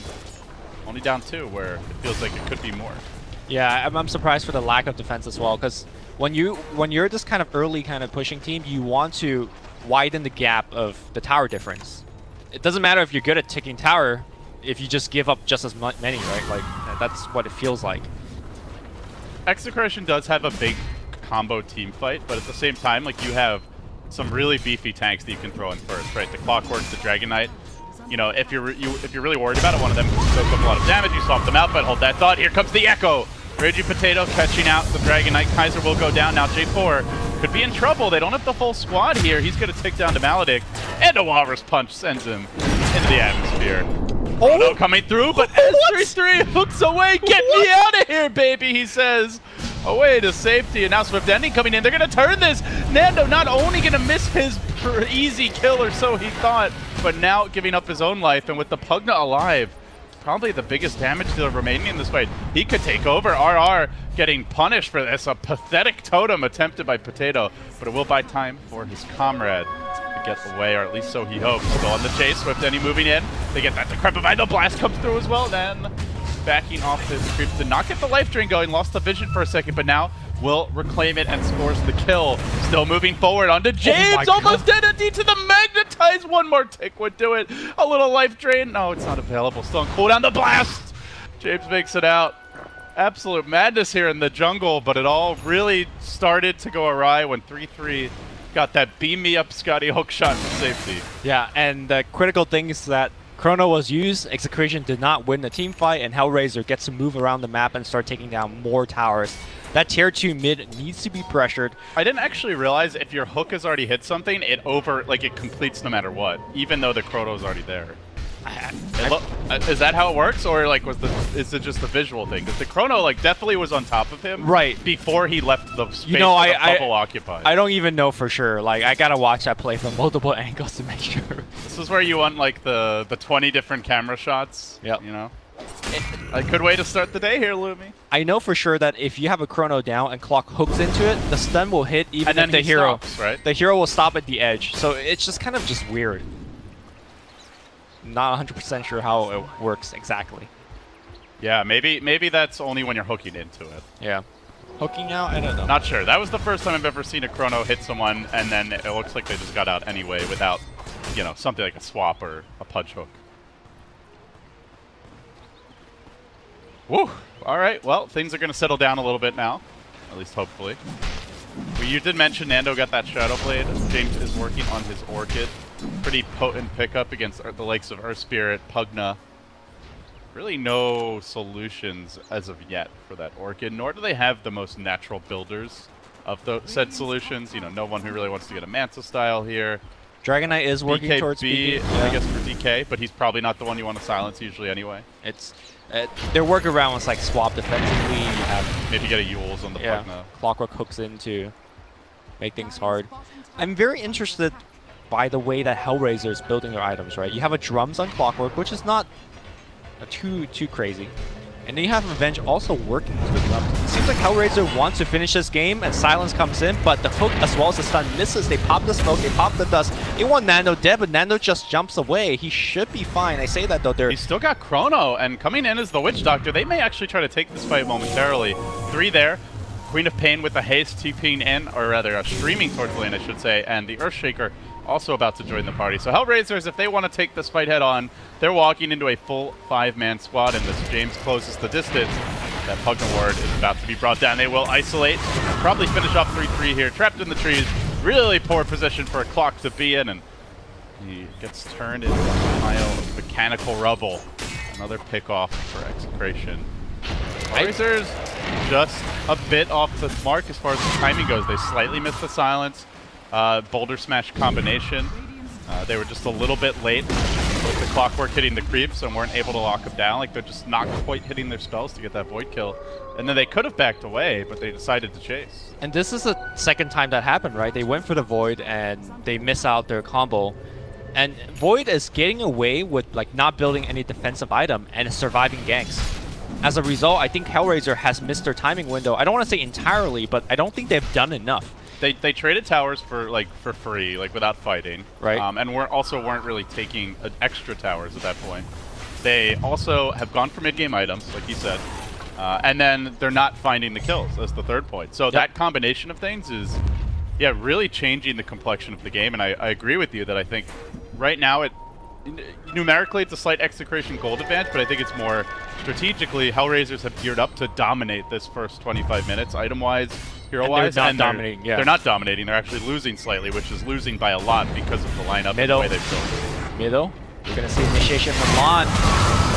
Only down two, where it feels like it could be more. Yeah, I'm, I'm surprised for the lack of defense as well, because when you when you're this kind of early kind of pushing team, you want to widen the gap of the tower difference. It doesn't matter if you're good at ticking tower, if you just give up just as many, right? Like that's what it feels like. Execration does have a big combo team fight, but at the same time, like you have some really beefy tanks that you can throw in first, right? The Clockwork, the Dragon Knight. You know, if you're you, if you're really worried about it, one of them can soak up a lot of damage. You swap them out, but hold that thought. Here comes the Echo. Raging Potato catching out the Dragon Knight. Kaiser will go down. Now J4 could be in trouble. They don't have the full squad here. He's going to take down the Maledict. And a Walrus Punch sends him into the atmosphere. Oh, no, coming through, but S33 hooks away. Get me out of here, baby, he says. Away to safety, and now Swift Ending coming in. They're going to turn this. Nando not only going to miss his easy kill, or so he thought, but now giving up his own life, and with the Pugna alive, probably the biggest damage dealer remaining in this fight. He could take over. RR getting punished for this. A pathetic totem attempted by Potato, but it will buy time for his comrade to get away, or at least so he hopes. Still on the chase. Swift Ending moving in. They get that Decrepify. The blast comes through as well. Then backing off his creep. Did not get the life drain going. Lost the vision for a second, but now will reclaim it and scores the kill. Still moving forward onto oh James. my almost dead. A D to the magnetize. One more tick would do it. A little life drain. No, it's not available. Still on cooldown. The blast. James makes it out. Absolute madness here in the jungle, but it all really started to go awry when 3-3 got that beam me up Scotty hook shot to safety. Yeah, and the critical thing is that Chrono was used, Execration did not win the team fight, and Hellraiser gets to move around the map and start taking down more towers. That tier 2 mid needs to be pressured. I didn't actually realize if your hook has already hit something, it over like it completes no matter what, even though the Chrono's already there. Lo- uh, is that how it works, or like was the is it just the visual thing? Because the chrono like definitely was on top of him, Right. before he left the space You know, I- the I- bubble occupied. I don't even know for sure. Like, I gotta watch that play from *laughs* multiple angles to make sure. This is where you want like the the 20 different camera shots. Yeah, You know, a good way to start the day here, Lumi. I know for sure that if you have a chrono down and clock hooks into it, the stun will hit even And then if the he hero stops, right? the hero will stop at the edge. So it's just kind of just weird. Not 100% sure how it works exactly. Yeah, maybe maybe that's only when you're hooking into it. Yeah. Hooking out, I don't know. Not sure. That was the first time I've ever seen a chrono hit someone, and then it looks like they just got out anyway without, you know, something like a swap or a punch hook. Woo! All right. Well, things are going to settle down a little bit now, at least hopefully. Well, you did mention Nando got that Shadow Blade. James is working on his Orchid. Pretty potent pickup against the likes of Earth Spirit, Pugna. Really no solutions as of yet for that Orchid, nor do they have the most natural builders of the said solutions. You know, no one who really wants to get a Manta style here. Dragon Knight is working BKB, towards speaking. I guess for DK, but he's probably not the one you want to silence usually anyway. It's uh, their workaround was like swap defensively. You have Maybe get a Eul's on the yeah, Pugna. clockwork hooks in to make things hard. I'm very interested by the way that Hellraiser is building their items. Right, you have a drums on clockwork, which is not too too crazy. And then you have Revenge also working to the drums. It seems like Hellraiser wants to finish this game, and Silence comes in, but the hook as well as the stun misses. They pop the smoke, they pop the dust. They want Nando dead, but Nando just jumps away. He should be fine. I say that though, they're He's still got Chrono, and coming in as the Witch Doctor, they may actually try to take this fight momentarily. Three there. Queen of Pain with the haste TPing in, or rather, uh, streaming towards lane, I should say, and the Earthshaker also about to join the party. So Hellraisers, if they want to take this fight head on, they're walking into a full five-man squad, and as James closes the distance, that Pugna Ward is about to be brought down. They will isolate, probably finish off 3-3 here, trapped in the trees. Really poor position for a clock to be in, and he gets turned into a pile of mechanical rubble. Another pick off for execration. Razors just a bit off the mark as far as the timing goes. They slightly missed the silence. Uh, boulder smash combination. Uh, they were just a little bit late with the clockwork hitting the creeps and weren't able to lock them down. Like they're just not quite hitting their spells to get that void kill. And then they could have backed away, but they decided to chase. And this is the second time that happened, right? They went for the Void and they miss out their combo. And Void is getting away with like not building any defensive item and surviving ganks. As a result, I think Hellraiser has missed their timing window. I don't want to say entirely, but I don't think they've done enough. They, they traded towers for like for free, like without fighting. Right. Um, and we're also weren't really taking uh, extra towers at that point. They also have gone for mid game items, like you said, uh, and then they're not finding the kills. That's the third point. So that combination of things is, yeah, really changing the complexion of the game. And I, I agree with you that I think right now it numerically it's a slight execration gold advantage, but I think it's more strategically Hellraisers have geared up to dominate this first 25 minutes item wise, hero wise, not dominating, yeah. They're not dominating. They're actually losing slightly, which is losing by a lot because of the lineup Middle. and the way they've built it. Middle. We're going to see initiation from Lon.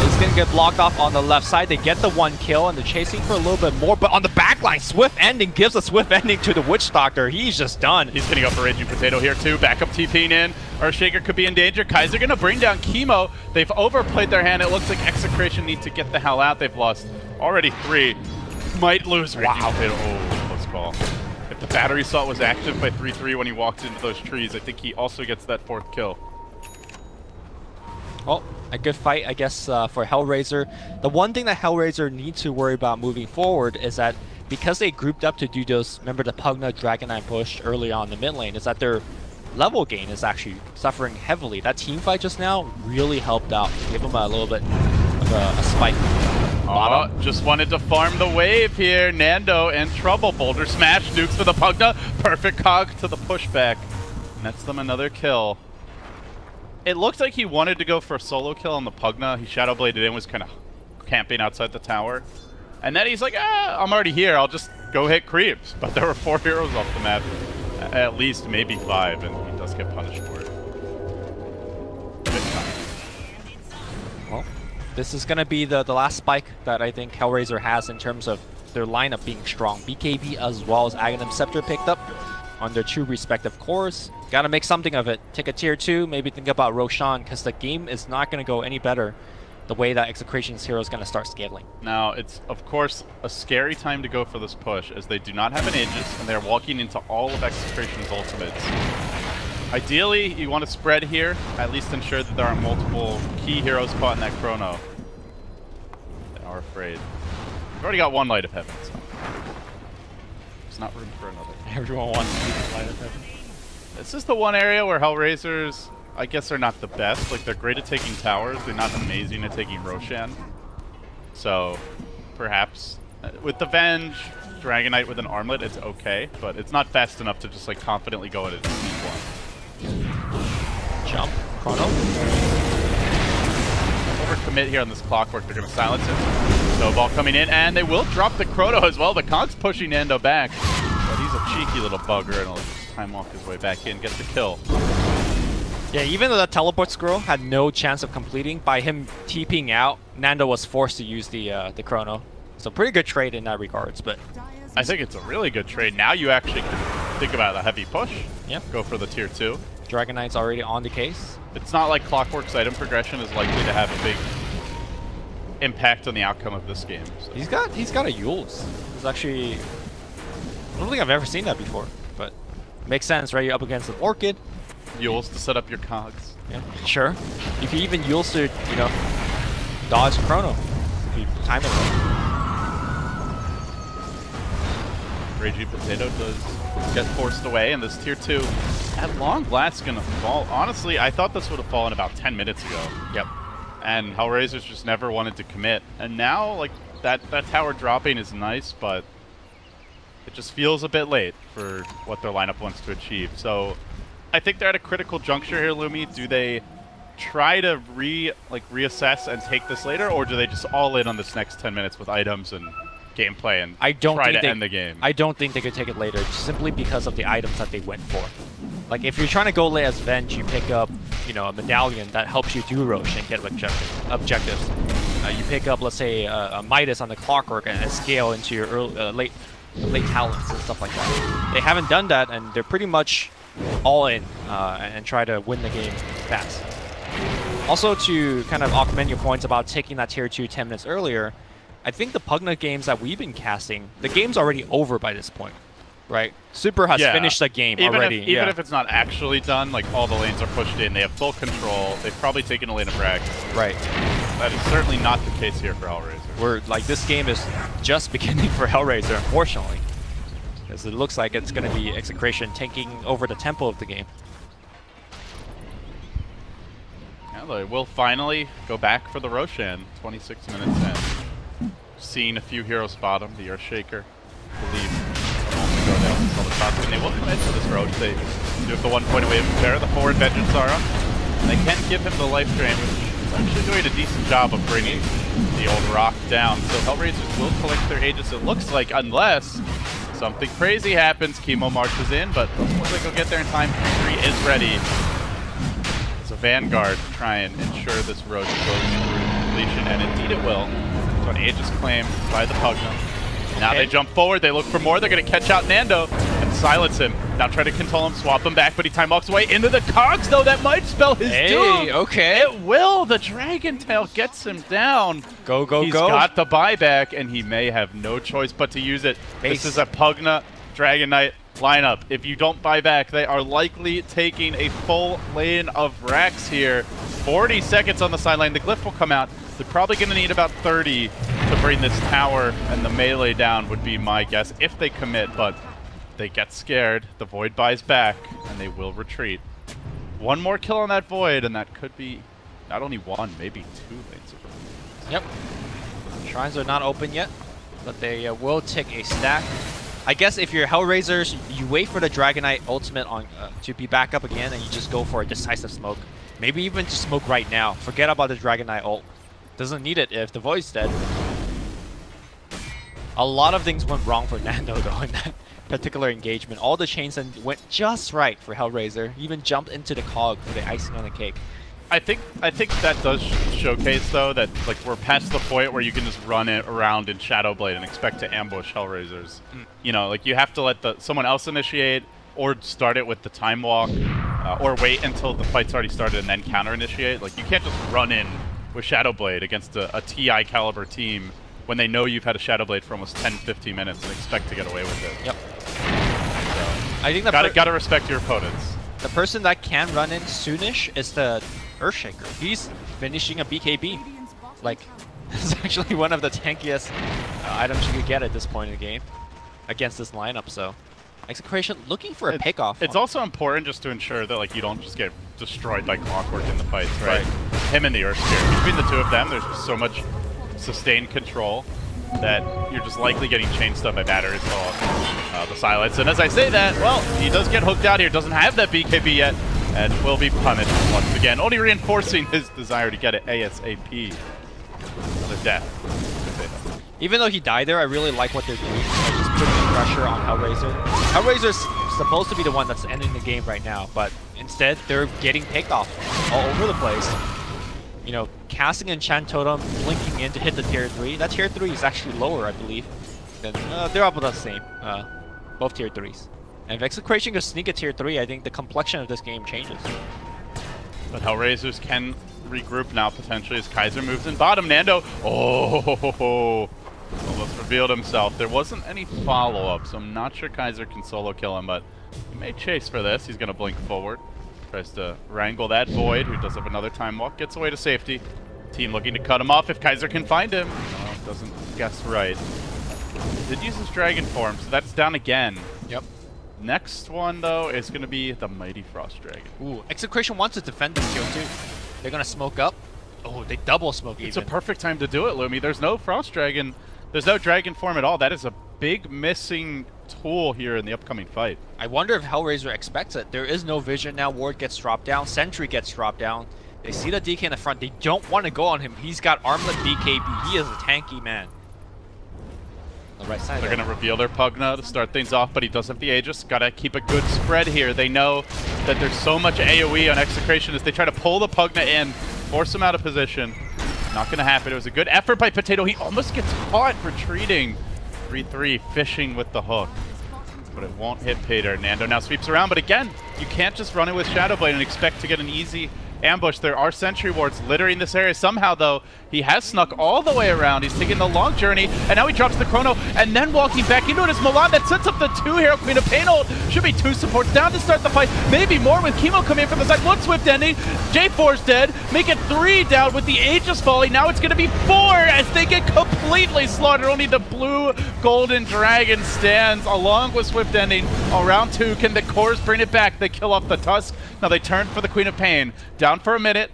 He's going to get blocked off on the left side. They get the one kill, and they're chasing for a little bit more. But on the back line, Swift Ending gives a Swift Ending to the Witch Doctor. He's just done. He's getting up for Raging Potato here too. Backup TPing in. Earthshaker could be in danger. Kaiser gonna bring down Chemo. They've overplayed their hand. It looks like Execration needs to get the hell out. They've lost already three. Might lose Raging Wow. Potato. Oh, call. If the battery assault was active by 3-3 when he walked into those trees, I think he also gets that fourth kill. Well, a good fight, I guess, uh, for Hellraiser. The one thing that Hellraiser needs to worry about moving forward is that because they grouped up to do those, remember the Pugna Dragon Knight push early on the mid lane, is that their level gain is actually suffering heavily. That team fight just now really helped out. Give them a little bit of a, a spike. Oh, just wanted to farm the wave here. Nando in trouble. Boulder smash, nukes for the Pugna. Perfect cog to the pushback. Nets them another kill. It looked like he wanted to go for a solo kill on the Pugna. He shadow bladed in, was kind of camping outside the tower. And then he's like, ah, I'm already here. I'll just go hit creeps. But there were four *laughs* heroes off the map. At least, maybe five, and he does get punished for it. This is going to be the, the last spike that I think Hellraiser has in terms of their lineup being strong. BKB as well as Aghanim Scepter picked up. on their two respective cores. Gotta make something of it. Take a tier 2, maybe think about Roshan, because the game is not going to go any better the way that Execration's hero is going to start scaling. Now, it's, of course, a scary time to go for this push, as they do not have an Aegis, and they're walking into all of Execration's ultimates. Ideally, you want to spread here, at least ensure that there aren't multiple key heroes caught in that chrono. They are afraid. We've already got one Light of Heaven, so... There's not room for another. *laughs* Everyone wants to light of heaven. This is the one area where Hellraisers, I guess, are not the best. Like, they're great at taking towers. They're not amazing at taking Roshan. So, perhaps, uh, with the Venge, Dragon Knight with an armlet, it's okay. But it's not fast enough to just, like, confidently go at it and sneak one. Jump. Chrono. Overcommit here on this Clockwork. They're going to silence it. Snowball coming in, and they will drop the Chrono as well. The Cog's pushing Nando back. But he's a cheeky little bugger, and he'll just time walk his way back in, get the kill. Yeah, even though the teleport scroll had no chance of completing, by him TPing out, Nando was forced to use the uh, the chrono. So pretty good trade in that regards, but I think it's a really good trade. Now you actually can think about a heavy push. Yep. Go for the tier two. Dragon Knight's already on the case. It's not like Clockwork's item progression is likely to have a big impact on the outcome of this game. So. He's got he's got a Eul's. It's actually I don't think I've ever seen that before, but makes sense, right? You're up against an Orchid. Eul's to set up your cogs. Yeah, sure. You can even Eul's to, you know, dodge Chrono if you time it. Raging Potato does get forced away, and this tier 2 at long last gonna fall. Honestly, I thought this would have fallen about 10 minutes ago. Yep. And Hellraisers just never wanted to commit. And now, like, that, that tower dropping is nice, but it just feels a bit late for what their lineup wants to achieve. So I think they're at a critical juncture here, Lumi. Do they try to re like reassess and take this later, or do they just all in on this next 10 minutes with items and gameplay and I don't try think to they, end the game? I don't think they could take it later, simply because of the items that they went for. Like if you're trying to go late as Venge, you pick up, you know, a medallion that helps you do Roche and get objective, objectives. Uh, you pick up, let's say, uh, a Midas on the Clockwork and, and scale into your early, uh, late, late talents and stuff like that. They haven't done that, and they're pretty much all in uh, and try to win the game fast. Also, to kind of augment your points about taking that tier 2 10 minutes earlier, I think the Pugna games that we've been casting, the game's already over by this point, right? Super has Yeah. finished the game even already. If, even yeah. if it's not actually done, like all the lanes are pushed in, they have full control. They've probably taken a lane of Brax. right. That is certainly not the case here for Hellraiser. We're like this game is just *laughs* beginning for Hellraiser, unfortunately, because it looks like it's going to be Execration taking over the tempo of the game. Yeah, they will finally go back for the Roshan. 26 minutes in. Seeing a few heroes spot him. The Earthshaker. Believe. The they will commit to this Roach. They do have the one point away from Terra, the forward Vengeance Zara. And they can give him the life drain, which is actually doing a decent job of bringing the old rock down. So Hellraisers will collect their Aegis, it looks like, unless something crazy happens. Chemo marches in, but doesn't like he'll get there in time. 3 is ready. It's a Vanguard to try and ensure this road goes through completion, and indeed it will. So an Aegis claim by the Pugna. Now Okay. they jump forward, they look for more, they're going to catch out Nando and silence him. Now try to control him, swap him back, but he time walks away into the cogs, though that might spell his doom. okay. It will! The Dragon Tail gets him down. Go, go, He's go. He's got the buyback, and he may have no choice but to use it. Base. This is a Pugna Dragon Knight lineup. If you don't buy back, they are likely taking a full lane of racks here. 40 seconds on the sideline. The glyph will come out. They're probably going to need about 30 to bring this tower and the melee down would be my guess if they commit, but they get scared. The Void buys back, and they will retreat. One more kill on that Void, and that could be not only one, maybe two lanes of Yep. Shrines are not open yet, but they uh, will take a stack. I guess if you're Hellraisers, you wait for the Dragon Knight ultimate on uh, to be back up again, and you just go for a decisive smoke. Maybe even just smoke right now. Forget about the Dragon Knight ult. Doesn't need it if the Void's dead. A lot of things went wrong for *laughs* Nando though in that particular engagement. All the chains and went just right for Hellraiser. Even jumped into the cog for the icing on the cake. I think I think that does showcase though that like we're past the point where you can just run it around in Shadowblade and expect to ambush Hellraisers. You know, like you have to let the someone else initiate. or start it with the time walk, uh, or wait until the fight's already started and then counter initiate. Like you can't just run in with Shadow Blade against a, a TI caliber team when they know you've had a Shadow Blade for almost 10, 15 minutes and expect to get away with it. Yep. I think that gotta, gotta respect your opponents. the person that can run in soonish is the Earthshaker. He's finishing a BKB. Like, *laughs* it's actually one of the tankiest uh, items you could get at this point in the game against this lineup. So, Execration looking for a pickoff. It's also important just to ensure that like you don't just get destroyed by clockwork in the fights, right? Right. Him and the Earth Spirit. Between the two of them, there's just so much sustained control that you're just likely getting chain stuff by batteries call uh, the silence. And as I say that, well, he does get hooked out here, doesn't have that BKB yet, and will be punished once again, only reinforcing *laughs* his desire to get it ASAP. Another death. Even though he died there, I really like what they're doing. Like just putting the pressure on Hellraiser. Hellraiser's supposed to be the one that's ending the game right now, but instead they're getting picked off all over the place. You know, casting Enchant Totem, blinking in to hit the tier 3. That tier 3 is actually lower, I believe. Than, uh, they're up about the same, uh, both tier 3s. And if Execration can sneak a tier 3, I think the complexion of this game changes. But Hellraisers can regroup now potentially as Kaiser moves in bottom. Nando, oh, *laughs* almost revealed himself. There wasn't any follow-up, so I'm not sure Kaiser can solo kill him, but he may chase for this. He's going to blink forward. Tries to wrangle that Void, who does have another time walk, gets away to safety. Team looking to cut him off if Kaiser can find him. Oh, doesn't guess right. Did use his dragon form, so that's down again. Yep. Next one, though, is going to be the Mighty Frost Dragon. Ooh, Execration wants to defend this kill too. They're gonna smoke up. Oh, they double smoke It's a perfect time to do it, Lumi. There's no Frost Dragon. There's no Dragon form at all. That is a big missing tool here in the upcoming fight. I wonder if Hellraiser expects it. There is no vision now. Ward gets dropped down. Sentry gets dropped down. They see the DK in the front. They don't want to go on him. He's got Armlet BKB. He is a tanky man. The right side. They're going to reveal their Pugna to start things off, but he does have the Aegis. Got to keep a good spread here. They know that there's so much AoE on Execration as they try to pull the Pugna in, force him out of position. Not going to happen. It was a good effort by Potato. He almost gets caught retreating. 3-3, fishing with the hook. But it won't hit Peter. Nando now sweeps around, but again, you can't just run it with Shadow Blade and expect to get an easy ambush. There are sentry wards littering this area. Somehow, though, he has snuck all the way around. He's taking the long journey, and now he drops the chrono, and then walking back into it is Milan that sets up the two hero Queen of Pain ult. Should be two supports down to start the fight. Maybe more with Chemo coming in from the side. One swift ending. J4's dead. Make it three down with the Aegis falling. Now it's going to be four as they get completely slaughtered. Only the blue golden dragon stands along with swift ending. On round two, can the cores bring it back? They kill off the Tusk. Now they turn for the Queen of Pain. Down for a minute.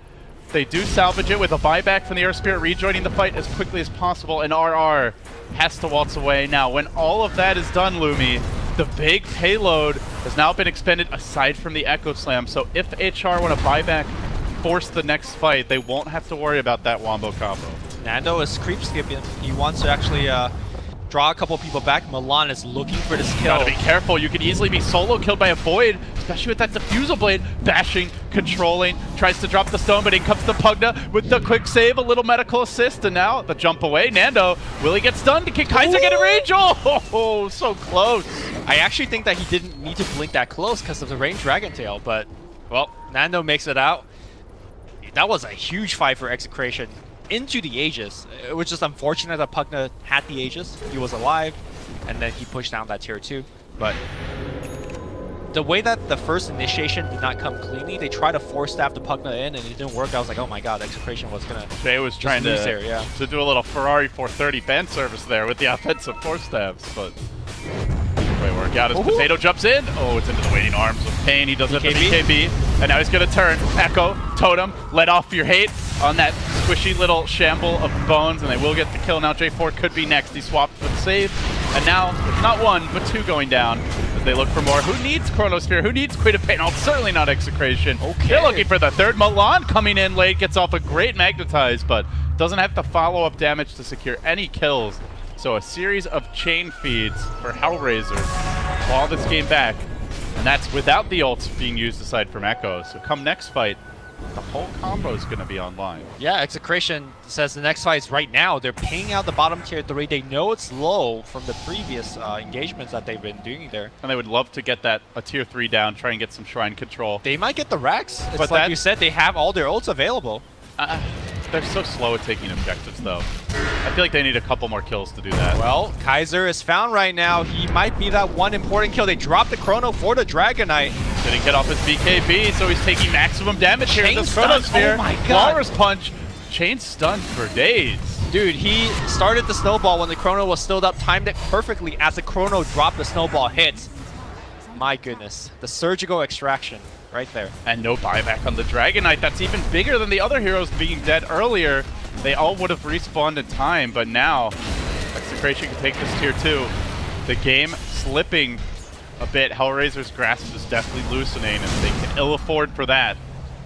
They do salvage it with a buyback from the Earth Spirit, rejoining the fight as quickly as possible, and RR has to waltz away. Now, when all of that is done, Lumi, the big payload has now been expended aside from the Echo Slam, so if HR want to buy back, force the next fight, they won't have to worry about that Wombo combo. Nando is creep skipping. He wants to actually uh, draw a couple people back. Milan is looking for this kill. Gotta be careful, you could easily be solo killed by a Void, especially with that Diffusal Blade, bashing, controlling, tries to drop the stone, but in comes the Pugna with the quick save, a little medical assist, and now the jump away. Nando, will he get stunned? Can Kaiser get a range? Oh, so close. I actually think that he didn't need to blink that close because of the range Dragon Tail, but, well, Nando makes it out. That was a huge fight for Execration into the Aegis. It was just unfortunate that Pugna had the Aegis. He was alive, and then he pushed down that tier 2. But the way that the first initiation did not come cleanly, they tried to force staff the Pugna in, and it didn't work. I was like, oh my god, Execration was going to... Jay was trying to, lose there, yeah. to do a little Ferrari 430 fan service there with the *laughs* offensive force stabs, but way work out as Ooh. Potato jumps in. Oh, it's into the waiting arms of Pain. He does have the BKB. And now he's going to turn. Echo, Totem, let off your hate on that squishy little shamble of bones, and they will get the kill. Now J4 could be next. He swapped for the save, and now not one, but two going down as they look for more. Who needs Chronosphere? Who needs Queen of Pain? Oh, certainly not Execration. Okay. They're looking for the third. Milan coming in late, gets off a great Magnetize, but doesn't have the follow-up damage to secure any kills. So a series of chain feeds for Hellraiser to claw this game back. And that's without the ults being used aside from Echo. So come next fight, the whole combo is going to be online. Yeah, Execration says the next fight is right now. They're paying out the bottom tier 3. They know it's low from the previous uh, engagements that they've been doing there. And they would love to get that a tier 3 down, try and get some shrine control. They might get the Rex. It's But like you said, they have all their ults available. Uh, they're so slow at taking objectives, though. I feel like they need a couple more kills to do that. Well, Kaiser is found right now. He might be that one important kill. They dropped the Chrono for the Dragon Knight. Didn't get off his BKB, so he's taking maximum damage here in Chain this stun. Chronosphere. Oh my God. Walrus Punch, chain stunned for days. Dude, he started the snowball when the Chrono was still up, timed it perfectly as the Chrono dropped the snowball hits. My goodness. The surgical extraction right there. And no buyback on the Dragon Knight. That's even bigger than the other heroes being dead earlier. They all would have respawned in time, but now Execration can take this tier 2. The game slipping a bit. Hellraiser's grasp is definitely loosening, and they can ill afford for that.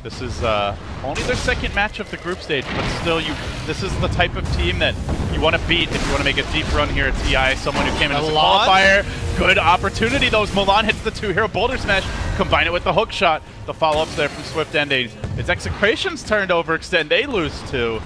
This is uh, only their second match of the group stage, but still, you. This is the type of team that you want to beat if you want to make a deep run here at TI. Someone who came in as a qualifier. Good opportunity, though. as Milan hits the two-hero boulder smash. Combine it with the hook shot. The follow-ups there from Swift Ending. It's Execration's turned to overextend. They lose two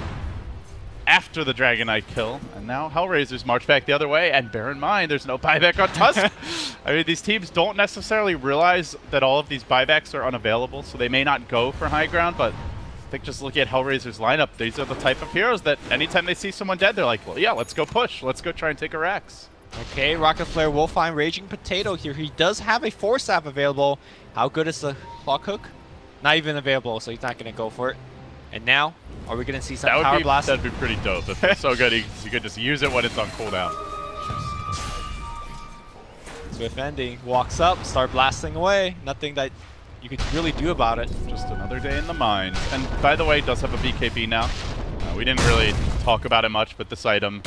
after the Dragon Knight kill. And now Hellraisers march back the other way. And bear in mind, there's no *laughs* buyback on Tusk. *laughs* I mean, these teams don't necessarily realize that all of these buybacks are unavailable, so they may not go for high ground, but I think just looking at Hellraiser's lineup, these are the type of heroes that anytime they see someone dead, they're like, well, yeah, let's go push. Let's go try and take a Rex. Okay, Rocket Flare will find Raging Potato here. He does have a Force Staff available. How good is the Clock Hook? Not even available, so he's not going to go for it. And now, are we going to see some That Power be, Blast? that'd be pretty dope. That's so good. You, you could just use it when it's on cooldown. Swift Ending walks up, start blasting away. Nothing that you could really do about it. Just another day in the mines. And by the way, it does have a BKB now. Uh, we didn't really talk about it much, but this item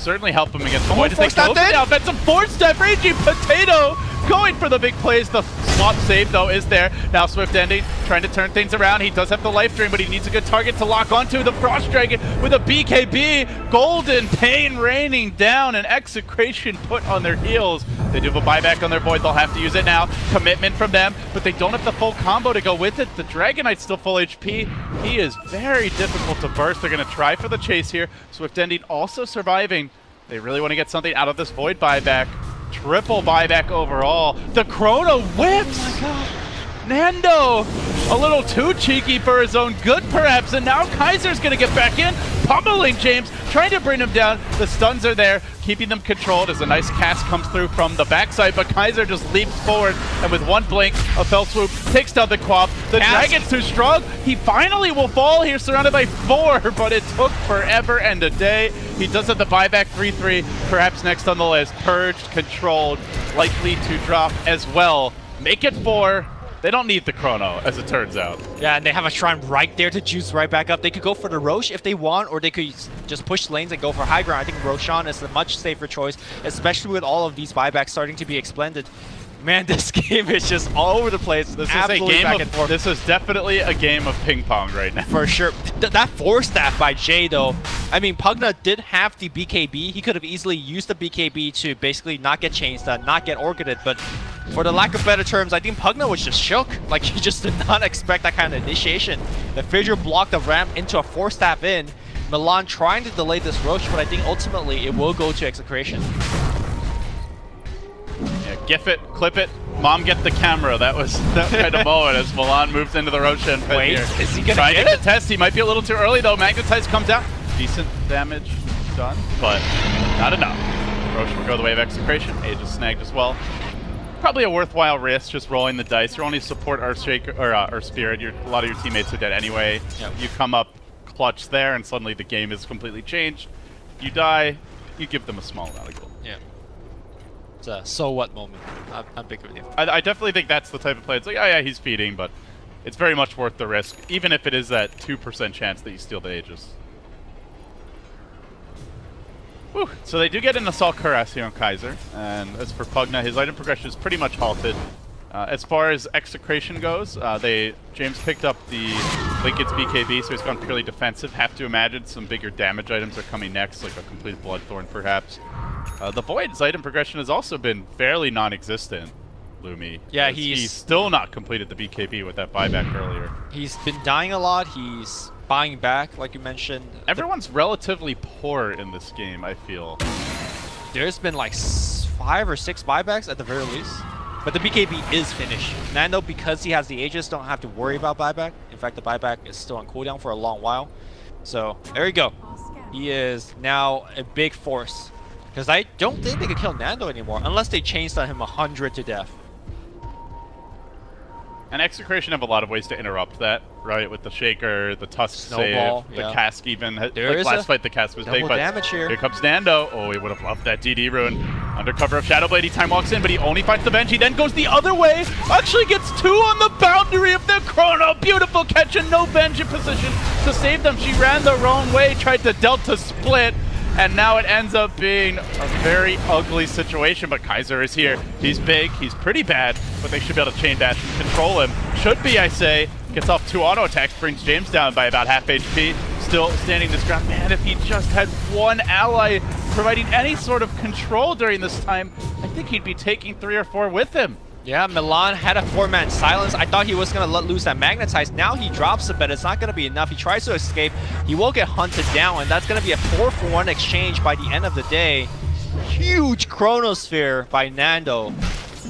certainly help him against the Void. as they force that close it in? down. That's a force step. Raging Potato going for the big plays. The swap save, though, is there. Now Swift Ending trying to turn things around. He does have the life drain, but he needs a good target to lock onto. The Frost Dragon with a BKB. Golden Pain raining down and Execration put on their heels. They do have a buyback on their Void. They'll have to use it now. Commitment from them, but they don't have the full combo to go with it. The Dragon Knight's still full HP. He is very difficult to burst. They're going to try for the chase here. Swift Ending also surviving. They really want to get something out of this Void buyback. Triple buyback overall. The Chrono whips! Oh Nando, a little too cheeky for his own good, perhaps, and now Kaiser's going to get back in, pummeling James, trying to bring him down. The stuns are there, keeping them controlled as a nice cast comes through from the backside, but Kaiser just leaps forward, and with one blink, a fell swoop takes down the Quap. The Cast. Dragon's too strong. He finally will fall here, surrounded by four, *laughs* but it took forever and a day. He does have the buyback 3-3, perhaps next on the list. Purged, controlled, likely to drop as well. Make it four. They don't need the chrono, as it turns out. Yeah, and they have a shrine right there to juice right back up. They could go for the Roche if they want, or they could just push lanes and go for high ground. I think Roshan is a much safer choice, especially with all of these buybacks starting to be explended. Man, *laughs* this game is just all over the place. This is a game back of. and forth. This is definitely a game of ping pong right now. For sure. Th- that force staff by Jay, though. I mean, Pugna did have the BKB. He could have easily used the BKB to basically not get chains done, uh, not get orchided. But for the lack of better terms, I think Pugna was just shook. *laughs* Like, he just did not expect that kind of initiation. The figure blocked the ramp into a force staff in. Milan trying to delay this Roche, but I think ultimately it will go to execration. Yeah, gif it, clip it. Mom, get the camera. That was *laughs* that kind of moment as Milan moves into the Roshan Wait, here. is he gonna Trying get to it? test. He might be a little too early though. Magnetize comes out. Decent damage done, but not enough. Roche will go the way of execration. Aegis snagged as well. Probably a worthwhile risk, just rolling the dice. You're only support Earthshaker or uh, Earth Spirit. Your, a lot of your teammates are dead anyway. Yep. You come up clutch there, and suddenly the game is completely changed. You die. You give them a small amount of gold. A so what moment. I'm, I'm big with you. I, I definitely think that's the type of play. It's like, oh yeah, he's feeding, but it's very much worth the risk, even if it is that 2% chance that you steal the Aegis. Whew. So they do get an Assault Cuirass here on Kaiser, and as for Pugna, his item progression is pretty much halted. Uh, as far as execration goes, uh, they James picked up the Linken's BKB, so he's gone purely defensive. Have to imagine some bigger damage items are coming next, like a complete Bloodthorn perhaps. Uh, the Void's item progression has also been fairly non-existent. Lumi. Yeah, he's- he's still not completed the BKB with that buyback earlier. He's been dying a lot. He's buying back, like you mentioned. The- Everyone's relatively poor in this game, I feel. There's been like s- five or six buybacks at the very least. But the BKB is finished. Nando, because he has the Aegis, don't have to worry about buyback. In fact, the buyback is still on cooldown for a long while. So, there you go. He is now a big force. Because I don't think they can kill Nando anymore, unless they chainstun him 100 to death. And Execration have a lot of ways to interrupt that, right? With the Shaker, the Tusk Snowball, save, yeah. the Cask even. There like is last a fight, the Cask was big, but damage here. here comes Nando. Oh, he would have loved that DD rune. Under cover of Shadowblade, he time walks in, but he only finds the Venge. He then goes the other way. Actually gets two on the boundary of the Chrono. Beautiful catch and no Venge in position to save them. She ran the wrong way, tried to Delta split. And now it ends up being a very ugly situation, but Kaiser is here. He's big, he's pretty bad, but they should be able to chain dash and control him. Should be, I say. Gets off two auto attacks, brings James down by about half HP. Still standing this ground. Man, if he just had one ally providing any sort of control during this time, I think he'd be taking three or four with him. Yeah, Milan had a four-man silence. I thought he was going to let loose that Magnetize. Now he drops it, but it's not going to be enough. He tries to escape. He will get hunted down, and that's going to be a 4-for-1 exchange by the end of the day. Huge Chronosphere by Nando.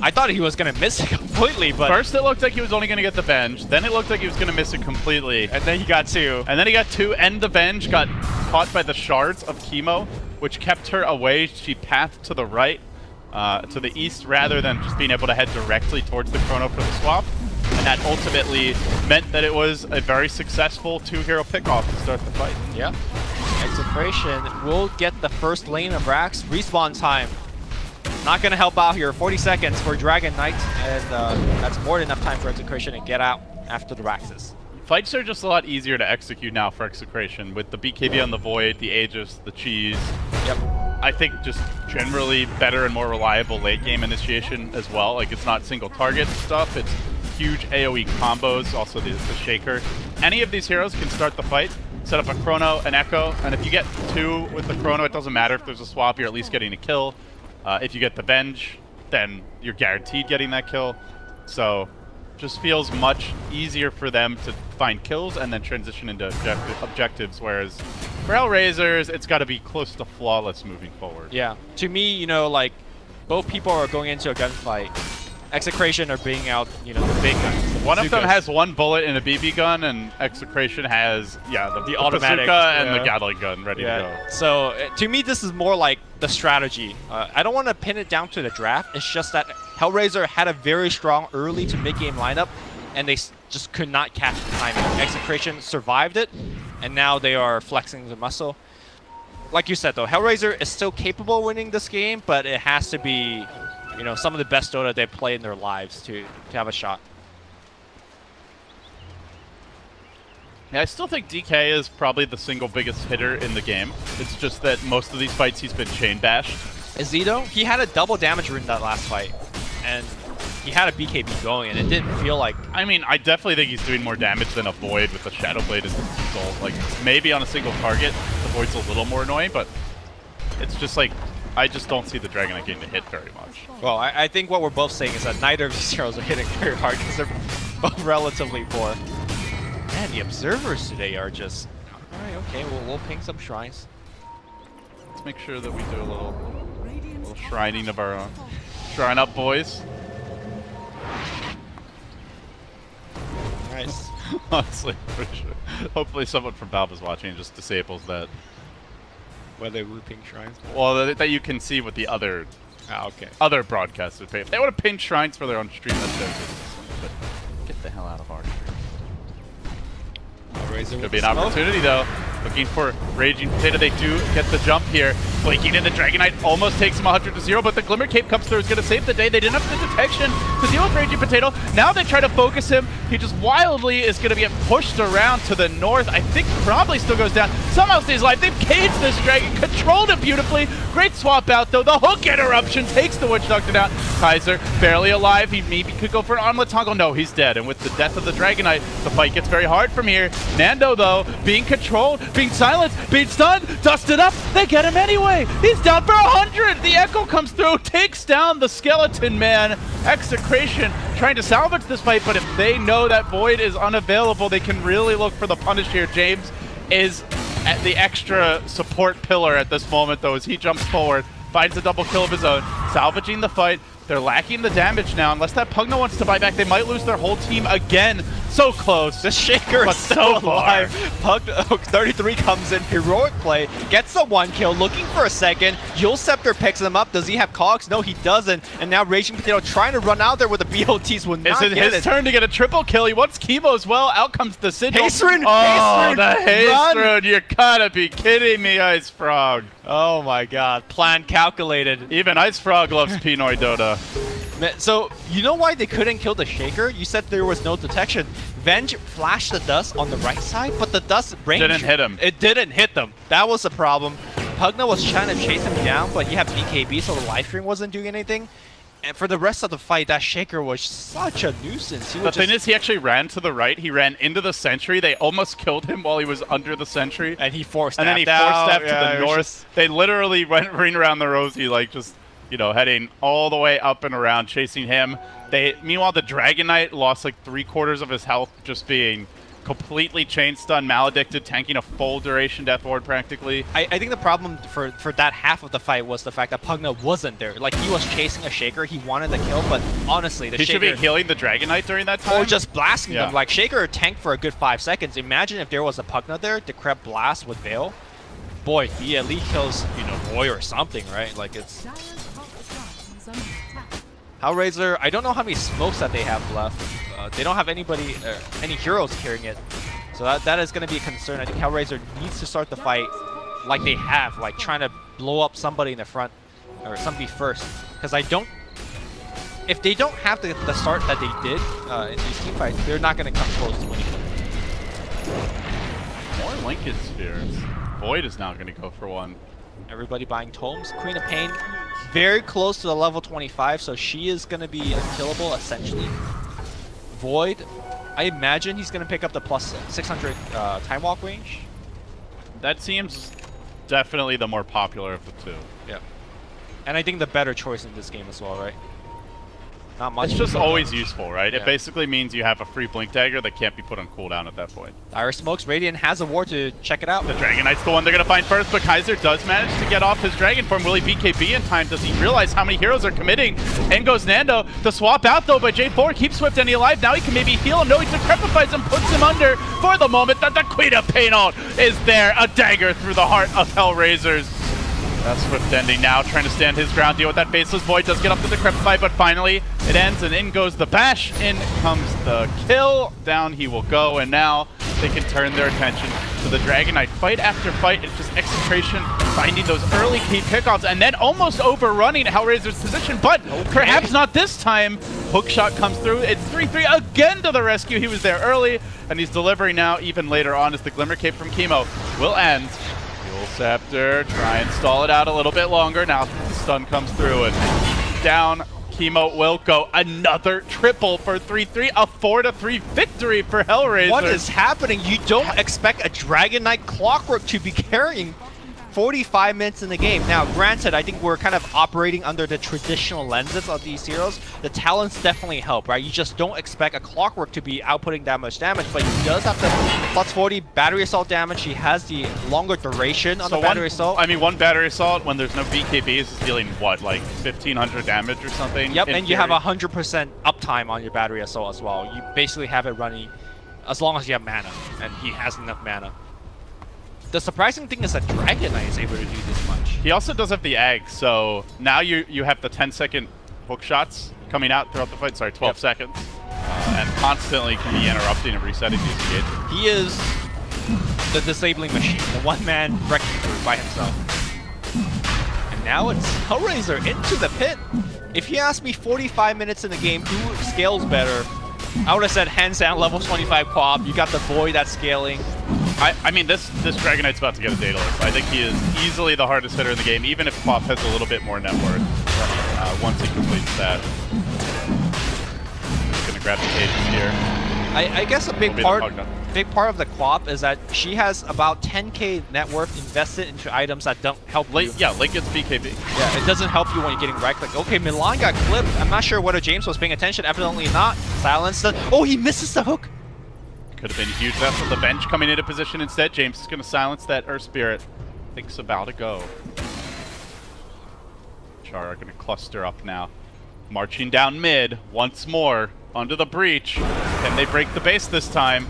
I thought he was going to miss it *laughs* completely, but... First, it looked like he was only going to get the Venge. Then it looked like he was going to miss it completely. And then he got two. And then he got two, and the Venge got caught by the shards of chemo, which kept her away. She pathed to the right, uh, to the east, rather than just being able to head directly towards the chrono for the swap. And that ultimately meant that it was a very successful two-hero pickoff to start the fight. Yeah. Execration will get the first lane of Rax. Respawn time. Not going to help out here. 40 seconds for Dragon Knight, and uh, that's more than enough time for Execration to get out after the Raxes. Fights are just a lot easier to execute now for Execration, with the BKB on the Void, the Aegis, the Cheese. Yep. I think just generally better and more reliable late game initiation as well. Like it's not single target stuff, it's huge AoE combos, also the, the Shaker. Any of these heroes can start the fight, set up a Chrono, an Echo, and if you get two with the Chrono, it doesn't matter if there's a swap, you're at least getting a kill. Uh, if you get the Venge, then you're guaranteed getting that kill. So just feels much easier for them to find kills and then transition into objecti objectives, whereas for Hellraisers, it's got to be close to flawless moving forward. Yeah. To me, you know, like, both people are going into a gunfight. Execration are bringing out, you know, the big guns. the One of them has one bullet in a BB gun, and Execration has, yeah, the, The automatic, bazooka and yeah. the Gatling gun ready to go. So uh, to me, this is more like the strategy. Uh, I don't want to pin it down to the draft. It's just that Hellraiser had a very strong early to mid-game lineup, and they s- just could not catch the timing. Execration survived it, and now they are flexing the muscle. Like you said, though, Hellraiser is still capable of winning this game, but it has to be, you know, some of the best Dota they've played in their lives to, to have a shot. Yeah, I still think DK is probably the single biggest hitter in the game. It's just that most of these fights he's been chain bashed. Izito, he had a double damage rune that last fight, and he had a BKB going, and it didn't feel like I mean, I definitely think he's doing more damage than a Void with the Shadow Blade as his soul. Like, maybe on a single target, the Void's a little more annoying, but it's just like, I just don't see the Dragon Dragonite getting to hit very much. Well, I, I think what we're both saying is that neither of these *laughs* heroes are hitting very hard because they're both relatively poor. Man, the observers today are just... Alright, okay, well, we'll ping some shrines. Let's make sure that we do a little, little shrining of our own. Shrine up, boys. Alright. *laughs* Honestly, sure. Hopefully someone from Valve is watching and just disables that. Whether we ping shrines? Well, that, that you can see what the other Ah, okay. other broadcasters pay. If they want to pin shrines for their own stream, that's their business. But get the hell out of our stream. Could be an opportunity though. Looking for Raging Potato. They do get the jump here. Blinking in the Dragon Knight almost takes him 100 to 0, but the Glimmer Cape comes through. Is going to save the day. They didn't have the detection to deal with Raging Potato. Now they try to focus him. He just wildly is going to get pushed around to the north. I think probably still goes down. Somehow stays alive. They've caged this dragon, controlled it beautifully. Great swap out though. The hook interruption takes the Witch Doctor down. Kaiser barely alive. He maybe could go for an armlet toggle. No, he's dead. And with the death of the Dragon Knight, the fight gets very hard from here. Nando though, being controlled, being silenced, being stunned, dusted up. They get him anyway. He's down for a hundred. The Echo comes through, takes down the Skeleton Man. Execration trying to salvage this fight, but if they know that Void is unavailable, they can really look for the punish here. James is at the extra support pillar at this moment, though, as he jumps forward, finds a double kill of his own, salvaging the fight. They're lacking the damage now. Unless that Pugna wants to buy back, they might lose their whole team again. So close. The Shaker But is so far. alive. Pug oh, 33 comes in, heroic play, gets the one kill, looking for a second. Eul's Scepter picks him up. Does he have cogs? No, he doesn't. And now Raging Potato trying to run out there with the *laughs* BOTs will not his, it. turn to get a triple kill. He wants chemo as well. Out comes the sigil. Hasterun, Oh, the Haste You gotta be kidding me, IceFrog. Oh my god, plan calculated. Even IceFrog loves Pinoy Dota. *laughs* So, you know why they couldn't kill the Shaker? You said there was no detection. Venge flashed the dust on the right side, but the dust range... Didn't hit him. It didn't hit them. That was the problem. Pugna was trying to chase him down, but he had BKB, so the life string wasn't doing anything. And for the rest of the fight, that Shaker was such a nuisance. He The would thing just, is, he actually ran to the right. He ran into the sentry. They almost killed him while he was under the sentry. and he forced and then he forced step Yeah, to the north. just- They literally went *laughs* ring around the rosy, like just you know heading all the way up and around, chasing him. They meanwhile the Dragon Knight lost like three quarters of his health, just being completely chain stun, maledicted, tanking a full duration death ward practically. I, I think the problem for, for that half of the fight was the fact that Pugna wasn't there. Like, he was chasing a Shaker, he wanted the kill, but honestly, the He Shaker... should be healing the Dragon Knight during that oh, time. Or just blasting Yeah. them. Like Shaker tanked for a good five seconds. Imagine if there was a Pugna there, the Crab blast with Veil. Boy, he at least kills, you know, Boy or something, right? Like it's Hellraiser. I don't know how many smokes that they have left. Uh, they don't have anybody, uh, any heroes carrying it. So that, that is going to be a concern. I think Hellraiser needs to start the fight like they have, like trying to blow up somebody in the front or somebody first. Because I don't. If they don't have the, the start that they did uh, in these team fights, they're not going to come close to winning. More Linken Spheres. Void is now going to go for one. Everybody buying tomes. Queen of Pain, very close to the level 25, so she is going to be unkillable essentially. Void, I imagine he's going to pick up the plus 600 uh, time walk range. That seems definitely the more popular of the two. Yeah. And I think the better choice in this game as well, right? Not much. It's just always useful, right? Yeah. It basically means you have a free blink dagger that can't be put on cooldown at that point. Dire Smokes, Radiant has a ward to check it out. The Dragon Knight's the one they're going to find first, but Kaiser does manage to get off his Dragon form. Will he BKB in time? Does he realize how many heroes are committing? In goes Nando. The swap out, though, by J4 keeps Swift any alive. Now he can maybe heal him. No, he decrepifies him, puts him under for the moment that the Queen of Pain ult is there. A dagger through the heart of Hellraisers. That's Swift ending now, trying to stand his ground, deal with that faceless void, does get up to the Decrepify, but finally it ends and in goes the bash, in comes the kill, down he will go, and now they can turn their attention to the Dragon Knight. Fight after fight, it's just execration, finding those early key pickoffs, and then almost overrunning Hellraiser's position, but perhaps not this time. Hookshot comes through, it's 3-3 again to the rescue, he was there early, and he's delivering now even later on as the Glimmer Cape from Chemo will end. Scepter, try and stall it out a little bit longer. Now stun comes through and down. Chemo will go another triple for 3-3. A four-to-three victory for Hellraiser. What is happening? You don't expect a Dragon Knight Clockwork to be carrying 45 minutes in the game. Now, granted, I think we're kind of operating under the traditional lenses of these heroes. The talents definitely help, right? You just don't expect a Clockwork to be outputting that much damage, but he does have the plus 40 battery assault damage. He has the longer duration on so the battery one, assault. I mean, one battery assault when there's no BKBs is dealing what, like 1500 damage or something? Yep, and you have 100% uptime on your battery assault as well. You basically have it running as long as you have mana, and he has enough mana. The surprising thing is that Dragon Knight is able to do this much. He also does have the egg, so now you you have the 10 second hook shots coming out throughout the fight. Sorry, 12 Yep. seconds. Uh, and constantly can be interrupting and resetting these gates. He is the disabling machine, the one-man wrecking crew by himself. And now it's Hellraiser into the pit. If you ask me 45 minutes in the game, who scales better? I would have said hands down level 25 Quab. You got the Void that's scaling. I, I mean, this this Dragon Knight's about to get a Daedalus. I think he is easily the hardest hitter in the game, even if Quap has a little bit more net worth uh, once he completes that. He's gonna grab the cages here. I, I guess a big part. Big part of the Quap is that she has about 10k net worth invested into items that don't help Late, you. yeah, Link gets BKB. Yeah, it doesn't help you when you're getting wrecked. Like, okay, Milan got clipped. I'm not sure whether James was paying attention. Evidently not. Silence the. Oh, he misses the hook. Could have been huge. That's with the Venge coming into position instead. James is going to silence that Earth Spirit. Thinks about to go. Char are going to cluster up now. Marching down mid once more under the breach. Can they break the base this time?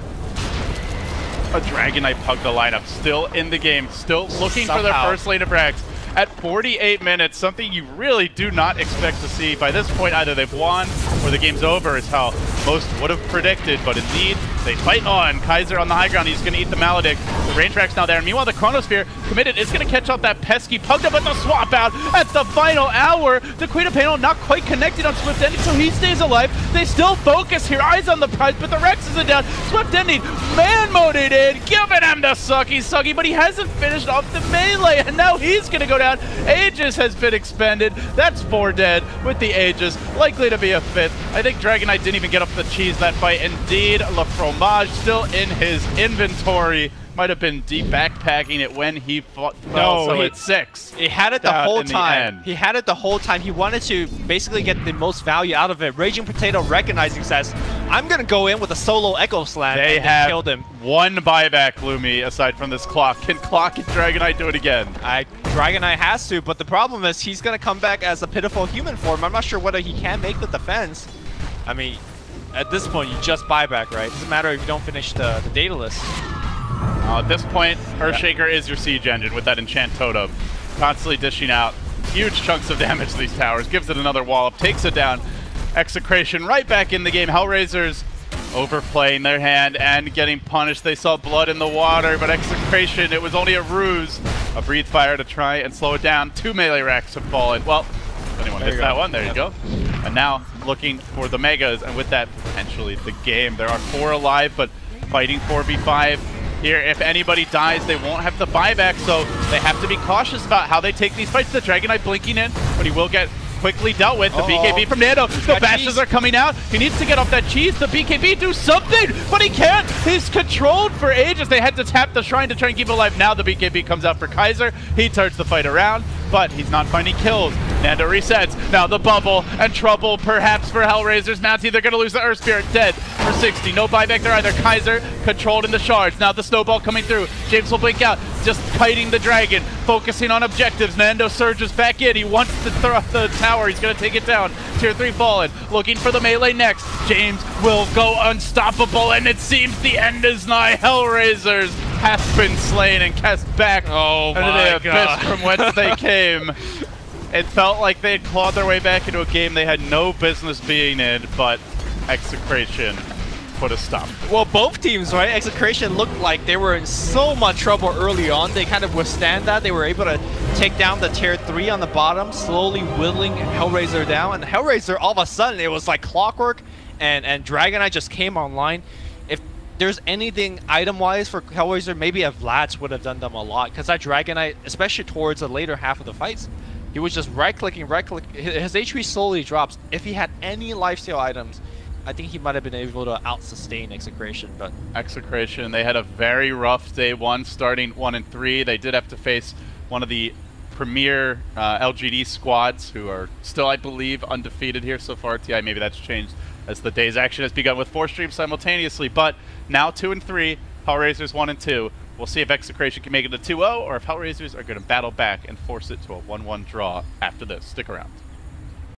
A Dragon Knight pug the lineup. Still in the game. Still looking for their first lane of Brax. At 48 minutes, something you really do not expect to see. By this point, either they've won or the game's over, is how most would have predicted. But indeed, they fight on. Kaiser on the high ground. He's going to eat the Maledict. The rain track's now there. And meanwhile, the Chronosphere committed is going to catch up that pesky Pugna, but the swap out at the final hour. The Queen of Panel not quite connected on Swift Ending, so he stays alive. They still focus here. Eyes on the prize, but the Rex isn't down. Swift Ending, man moded in, giving him the sucky sucky, but he hasn't finished off the melee, and now he's going to go down. Aegis has been expended. That's four dead with the Aegis, likely to be a fifth. I think Dragon Knight didn't even get up the cheese that fight. Indeed, La Fromage still in his inventory. Might have been deep backpacking it when he fought. No, so he- it's six. He had it the whole in the time. he had it the whole time. He wanted to basically get the most value out of it. Raging Potato recognizing says, I'm going to go in with a solo Echo Slam They and have killed him. one buyback, Lumi, aside from this clock. Can Clock and Dragon Knight do it again? I, Dragon Knight has to, but the problem is he's going to come back as a pitiful human form. I'm not sure whether he can make the defense. I mean, at this point, you just buy back, right? doesn't matter if you don't finish the, the list. Uh, at this point, Earthshaker is your siege engine with that enchant totem, constantly dishing out huge chunks of *laughs* damage to these towers. Gives it another wallop, takes it down. Execration right back in the game. Hellraisers overplaying their hand and getting punished. They saw blood in the water, but Execration, it was only a ruse. A breathe fire to try and slow it down. Two melee racks have fallen. Well, if anyone There hits that one, there you go. And now looking for the megas, and with that, potentially the game. There are four alive, but fighting 4v5 here. If anybody dies, they won't have the buyback, so they have to be cautious about how they take these fights. The Dragon Knight blinking in, but he will get quickly dealt with. The Uh-oh. BKB from Nando. The bashes cheese. are coming out. He needs to get off that cheese. The BKB do something, but he can't. He's controlled for ages. They had to tap the shrine to try and keep him alive. Now the BKB comes out for Kaiser. He turns the fight around, but he's not finding kills. Nando resets. Now the bubble and trouble perhaps for Hellraisers. Mountie, they're going to lose the Earth Spirit. Dead 60. No buyback there either. Kaiser controlled in the shards. Now the snowball coming through. James will blink out. Just kiting the dragon. Focusing on objectives. Nando surges back in. He wants to throw off the tower. He's going to take it down. Tier 3 fallen. Looking for the melee next. James will go unstoppable. And it seems the end is nigh. Hellraisers hath been slain and cast back Oh into my the abyss from whence they *laughs* came. It felt like they had clawed their way back into a game they had no business being in, but Execration put a stop. Well, both teams, right? Execration looked like they were in so much trouble early on. They kind of withstand that. They were able to take down the tier 3 on the bottom, slowly whittling Hellraiser down. And Hellraiser, all of a sudden, it was like clockwork, and, and Dragon Knight just came online. If there's anything item-wise for Hellraiser, maybe a Vlads would have done them a lot. Because that Dragon Knight, especially towards the later half of the fights, he was just right-clicking, right-click. His his HP slowly drops. If he had any lifesteal items, I think he might have been able to out-sustain Execration, but Execration, they had a very rough day one, starting one and three. They did have to face one of the premier uh, LGD squads, who are still, I believe, undefeated here so far. TI, maybe that's changed as the day's action has begun with four streams simultaneously. But now two and three, Hellraisers one and two. We'll see if Execration can make it a 2-0, or if Hellraisers are going to battle back and force it to a 1-1 draw after this. Stick around.